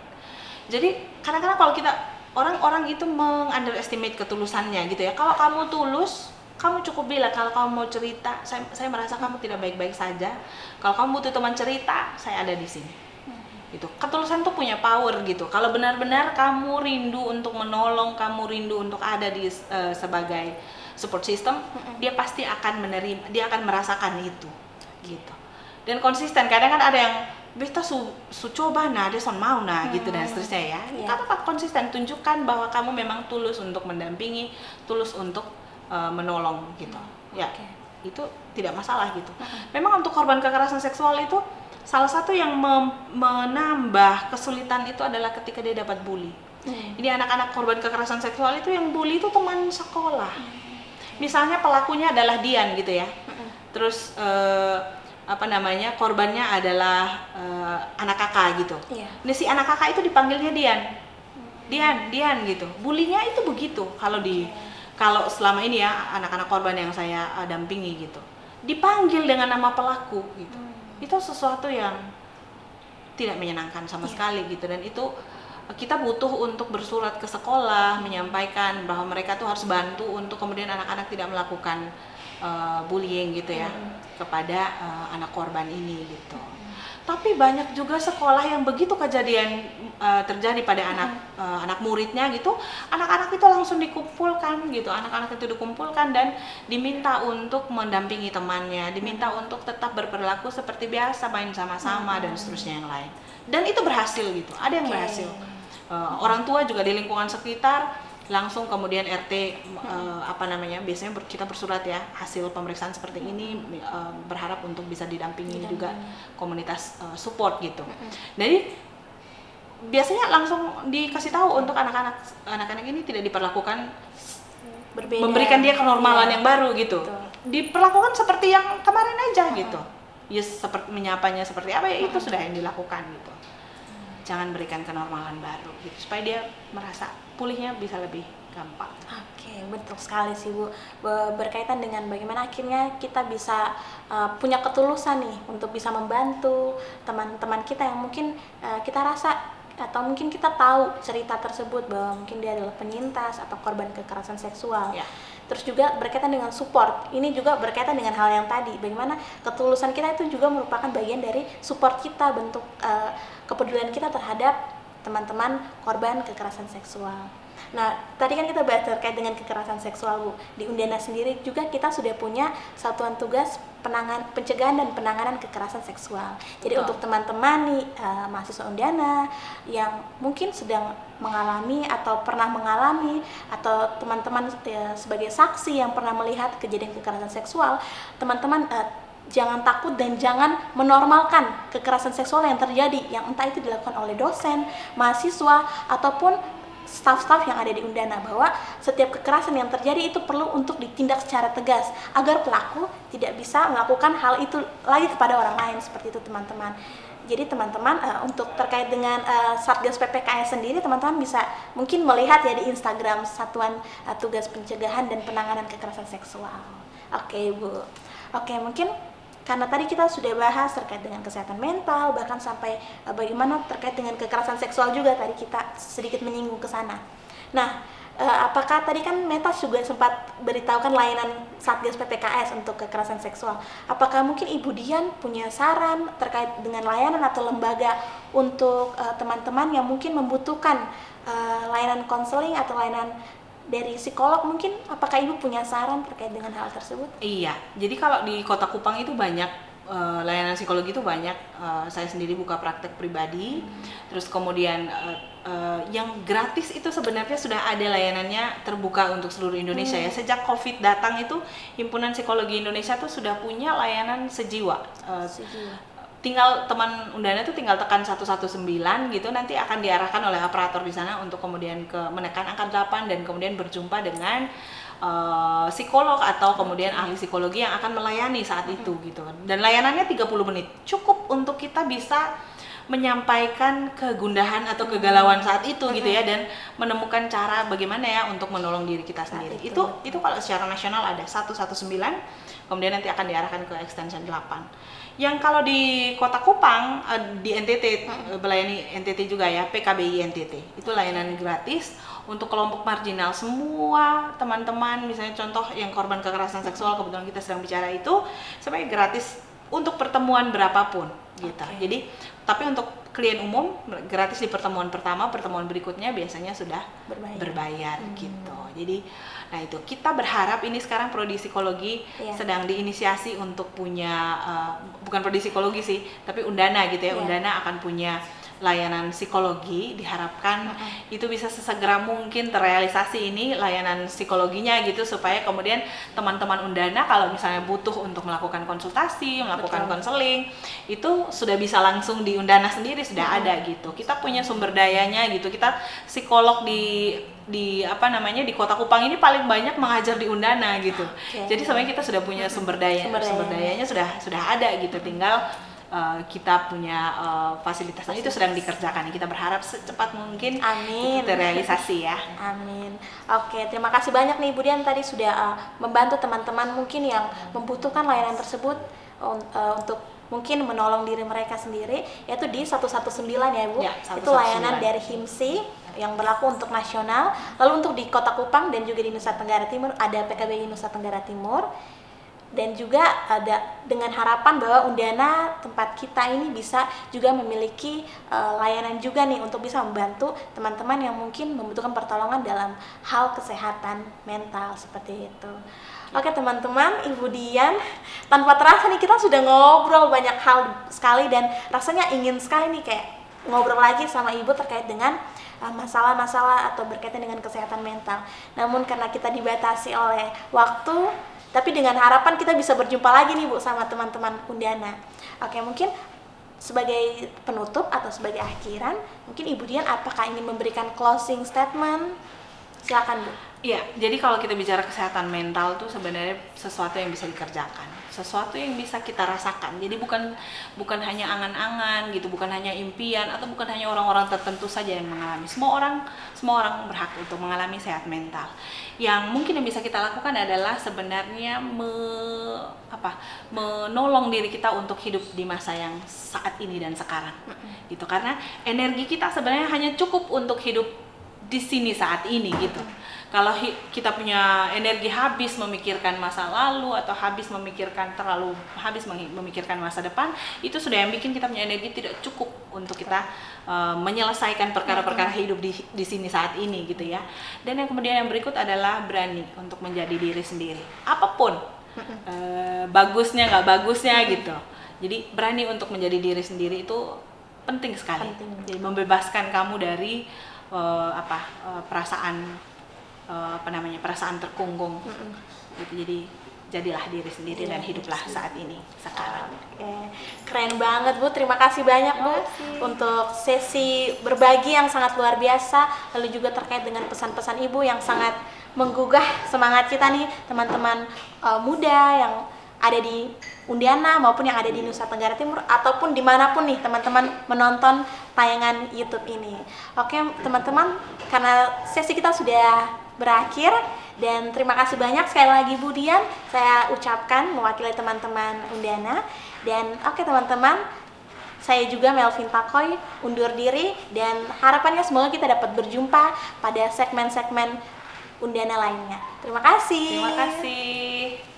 S1: Jadi kadang-kadang kalau kita orang-orang itu mengunderestimate ketulusannya gitu ya. Kalau kamu tulus, kamu cukup bilang kalau kamu mau cerita, saya, saya merasa kamu tidak baik-baik saja. Kalau kamu butuh teman cerita, saya ada di sini. Gitu. Ketulusan tuh punya power gitu. Kalau benar-benar kamu rindu untuk menolong, kamu rindu untuk ada di eh, sebagai support system, dia pasti akan menerima, dia akan merasakan itu, gitu. Dan konsisten. Kadang kan ada yang beta su, su coba nah dia son mau nah gitu dan
S2: Hmm.
S1: seterusnya ya. Kamu kan konsisten tunjukkan bahwa kamu memang tulus untuk mendampingi, tulus untuk eh, menolong gitu. Ya,
S2: Oke.
S1: itu tidak masalah gitu.
S2: Mm-mm.
S1: Memang untuk korban kekerasan seksual itu salah satu yang menambah kesulitan itu adalah ketika dia dapat bully.
S2: Hmm.
S1: Ini anak-anak korban kekerasan seksual itu yang bully itu teman sekolah. Misalnya pelakunya adalah Dian gitu ya.
S2: Mm-mm.
S1: Terus eh, apa namanya korbannya adalah eh, anak kakak gitu.
S2: Iya.
S1: Nah si anak kakak itu dipanggilnya Dian. Dian, Dian gitu. Bulinya itu begitu kalau di kalau selama ini ya anak-anak korban yang saya eh, dampingi gitu. Dipanggil dengan nama pelaku gitu.
S2: Hmm.
S1: Itu sesuatu yang tidak menyenangkan sama
S2: Iya.
S1: sekali gitu dan itu kita butuh untuk bersurat ke sekolah menyampaikan bahwa mereka tuh harus bantu untuk kemudian anak-anak tidak melakukan eh, bullying gitu ya
S2: Hmm.
S1: kepada eh, anak korban ini gitu. Tapi banyak juga sekolah yang begitu kejadian eh, terjadi pada anak eh, anak muridnya gitu, anak-anak itu langsung dikumpulkan gitu, anak-anak itu dikumpulkan dan diminta untuk mendampingi temannya, diminta untuk tetap berperilaku seperti biasa, main sama-sama dan seterusnya yang lain. Dan itu berhasil gitu, ada yang
S2: Oke.
S1: berhasil. Eh, orang tua juga di lingkungan sekitar langsung kemudian RT eh, apa namanya biasanya ber- kita bersurat ya hasil pemeriksaan seperti ini eh, berharap untuk bisa didampingi juga komunitas eh, support gitu. Jadi biasanya langsung dikasih tahu untuk anak-anak anak-anak ini tidak diperlakukan
S2: Berbeda.
S1: memberikan dia kenormalan
S2: Iya.
S1: yang baru gitu.
S2: Betul.
S1: Diperlakukan seperti yang kemarin aja gitu. Ya seperti menyapanya seperti apa ya itu sudah yang dilakukan gitu. Jangan berikan kenormalan baru gitu supaya dia merasa pulihnya bisa lebih gampang.
S2: Oke, betul sekali sih Bu. Be- Berkaitan dengan bagaimana akhirnya kita bisa uh, punya ketulusan nih untuk bisa membantu teman-teman kita yang mungkin uh, kita rasa atau mungkin kita tahu cerita tersebut bahwa mungkin dia adalah penyintas atau korban kekerasan seksual.
S1: Ya.
S2: Terus juga berkaitan dengan support. Ini juga berkaitan dengan hal yang tadi. Bagaimana ketulusan kita itu juga merupakan bagian dari support kita bentuk uh, kepedulian kita terhadap teman-teman korban kekerasan seksual. Nah, tadi kan kita bahas terkait dengan kekerasan seksual, Bu. Di Undana sendiri juga kita sudah punya satuan tugas penangan pencegahan dan penanganan kekerasan seksual. Jadi
S1: Betul.
S2: untuk teman-teman nih eh, mahasiswa Undana yang mungkin sedang mengalami atau pernah mengalami atau teman-teman eh, sebagai saksi yang pernah melihat kejadian kekerasan seksual, teman-teman eh, jangan takut dan jangan menormalkan kekerasan seksual yang terjadi yang entah itu dilakukan oleh dosen, mahasiswa ataupun staf-staf yang ada di Undana bahwa setiap kekerasan yang terjadi itu perlu untuk ditindak secara tegas agar pelaku tidak bisa melakukan hal itu lagi kepada orang lain seperti itu teman-teman. Jadi teman-teman eh, untuk terkait dengan eh, Satgas PPKS sendiri teman-teman bisa mungkin melihat ya di Instagram Satuan eh, Tugas Pencegahan dan Penanganan Kekerasan Seksual. Oke, Bu. Oke, mungkin karena tadi kita sudah bahas terkait dengan kesehatan mental bahkan sampai eh, bagaimana terkait dengan kekerasan seksual juga tadi kita sedikit menyinggung ke sana. Nah, eh, apakah tadi kan Metas juga sempat beritahukan layanan Satgas PPKS untuk kekerasan seksual. Apakah mungkin Ibu Dian punya saran terkait dengan layanan atau lembaga untuk eh, teman-teman yang mungkin membutuhkan layanan konseling atau layanan dari psikolog mungkin apakah Ibu punya saran terkait dengan hal tersebut?
S1: Iya, jadi kalau di Kota Kupang itu banyak eh, layanan psikologi itu banyak. Eh, saya sendiri buka praktek pribadi, terus kemudian eh, eh, yang gratis itu sebenarnya sudah ada layanannya terbuka untuk seluruh Indonesia ya. Sejak COVID datang itu Himpunan Psikologi Indonesia tuh sudah punya layanan sejiwa. Eh,
S2: Setuju.
S1: Tinggal teman undana tuh tinggal tekan 119 gitu nanti akan diarahkan oleh operator di sana untuk kemudian ke menekan angka 8 dan kemudian berjumpa dengan eh, psikolog atau kemudian ahli psikologi yang akan melayani saat itu gitu dan layanannya 30 menit cukup untuk kita bisa menyampaikan kegundahan atau kegalauan saat itu gitu ya dan menemukan cara bagaimana ya untuk menolong diri kita sendiri.
S2: itu.
S1: Itu itu kalau secara nasional ada 119 kemudian nanti akan diarahkan ke extension 8. Yang kalau di Kota Kupang eh, di NTT eh, melayani NTT juga ya PKBI NTT. Itu layanan gratis untuk kelompok marginal semua teman-teman misalnya contoh yang korban kekerasan seksual kebetulan kita sedang bicara itu sebenarnya gratis untuk pertemuan berapapun gitu.
S2: Oke.
S1: Jadi tapi untuk klien umum gratis di pertemuan pertama, pertemuan berikutnya biasanya sudah
S2: Berbayar.
S1: berbayar
S2: Hmm.
S1: gitu. Jadi nah itu kita berharap ini sekarang prodi psikologi
S2: Iya.
S1: sedang diinisiasi untuk punya eh, bukan prodi psikologi sih, tapi Undana gitu ya.
S2: Iya.
S1: Undana akan punya layanan psikologi diharapkan
S2: Mm-mm.
S1: itu bisa sesegera mungkin terrealisasi ini layanan psikologinya gitu supaya kemudian teman-teman Undana kalau misalnya butuh untuk melakukan konsultasi, melakukan
S2: Betul.
S1: konseling itu sudah bisa langsung di Undana sendiri sudah
S2: Mm-mm.
S1: ada gitu. Kita punya sumber dayanya gitu. Kita psikolog di di apa namanya di Kota Kupang ini paling banyak mengajar di Undana gitu.
S2: Oke.
S1: Jadi sebenarnya kita sudah punya sumber daya,
S2: Sumber
S1: sumber,
S2: dayanya.
S1: sudah sudah ada gitu. Tinggal uh, kita punya uh, fasilitas dan itu sedang dikerjakan. Kita berharap secepat mungkin
S2: Amin.
S1: itu terrealisasi ya.
S2: Amin. Oke, terima kasih banyak nih Bu Dian tadi sudah uh, membantu teman-teman mungkin yang membutuhkan layanan tersebut uh, untuk mungkin menolong diri mereka sendiri yaitu di 119 ya Bu.
S1: Ya,
S2: Itu
S1: 119.
S2: layanan dari HIMSI yang berlaku untuk nasional. Lalu untuk di Kota Kupang dan juga di Nusa Tenggara Timur ada PKBI Nusa Tenggara Timur. Dan juga ada dengan harapan bahwa Undana tempat kita ini bisa juga memiliki uh, layanan juga nih untuk bisa membantu teman-teman yang mungkin membutuhkan pertolongan dalam hal kesehatan mental seperti itu. Oke teman-teman, Ibu Dian, tanpa terasa nih kita sudah ngobrol banyak hal sekali dan rasanya ingin sekali nih kayak ngobrol lagi sama Ibu terkait dengan masalah-masalah atau berkaitan dengan kesehatan mental. Namun karena kita dibatasi oleh waktu, tapi dengan harapan kita bisa berjumpa lagi nih Bu sama teman-teman Undana. Oke, mungkin sebagai penutup atau sebagai akhiran, mungkin Ibu Dian apakah ingin memberikan closing statement? Silakan Bu.
S1: Iya, jadi kalau kita bicara kesehatan mental tuh sebenarnya sesuatu yang bisa dikerjakan, sesuatu yang bisa kita rasakan. Jadi bukan bukan hanya angan-angan gitu, bukan hanya impian atau bukan hanya orang-orang tertentu saja yang mengalami. Semua orang semua orang berhak untuk mengalami sehat mental. Yang mungkin yang bisa kita lakukan adalah sebenarnya me, apa menolong diri kita untuk hidup di masa yang saat ini dan sekarang. Gitu karena energi kita sebenarnya hanya cukup untuk hidup di sini saat ini gitu. Kalau kita punya energi habis memikirkan masa lalu atau habis memikirkan terlalu habis memikirkan masa depan itu sudah yang bikin kita punya energi tidak cukup untuk kita uh, menyelesaikan perkara-perkara hidup di di sini saat ini gitu ya. Dan yang kemudian yang berikut adalah berani untuk menjadi diri sendiri. Apa pun uh, bagusnya nggak bagusnya gitu. Jadi berani untuk menjadi diri sendiri itu penting sekali.
S2: Penting.
S1: jadi membebaskan kamu dari uh, apa uh, perasaan uh, apa namanya perasaan terkungkung gitu jadi jadilah diri sendiri
S2: Iya,
S1: dan hiduplah saat ini sekarang
S2: Oke, keren banget Bu. Terima kasih banyak Bu
S1: kasih.
S2: untuk sesi berbagi yang sangat luar biasa, lalu juga terkait dengan pesan-pesan Ibu yang sangat menggugah semangat kita nih teman-teman uh, muda yang ada di Undiana maupun yang ada di Nusa Tenggara Timur ataupun di mana pun nih teman-teman menonton tayangan YouTube ini. Oke teman-teman, karena sesi kita sudah berakhir. Dan terima kasih banyak sekali lagi Bu Dian. Saya ucapkan mewakili teman-teman Undana. Dan oke teman-teman saya juga Melvin Takoy undur diri. Dan harapannya semoga kita dapat berjumpa pada segmen-segmen Undana lainnya. Terima kasih.
S1: terima kasih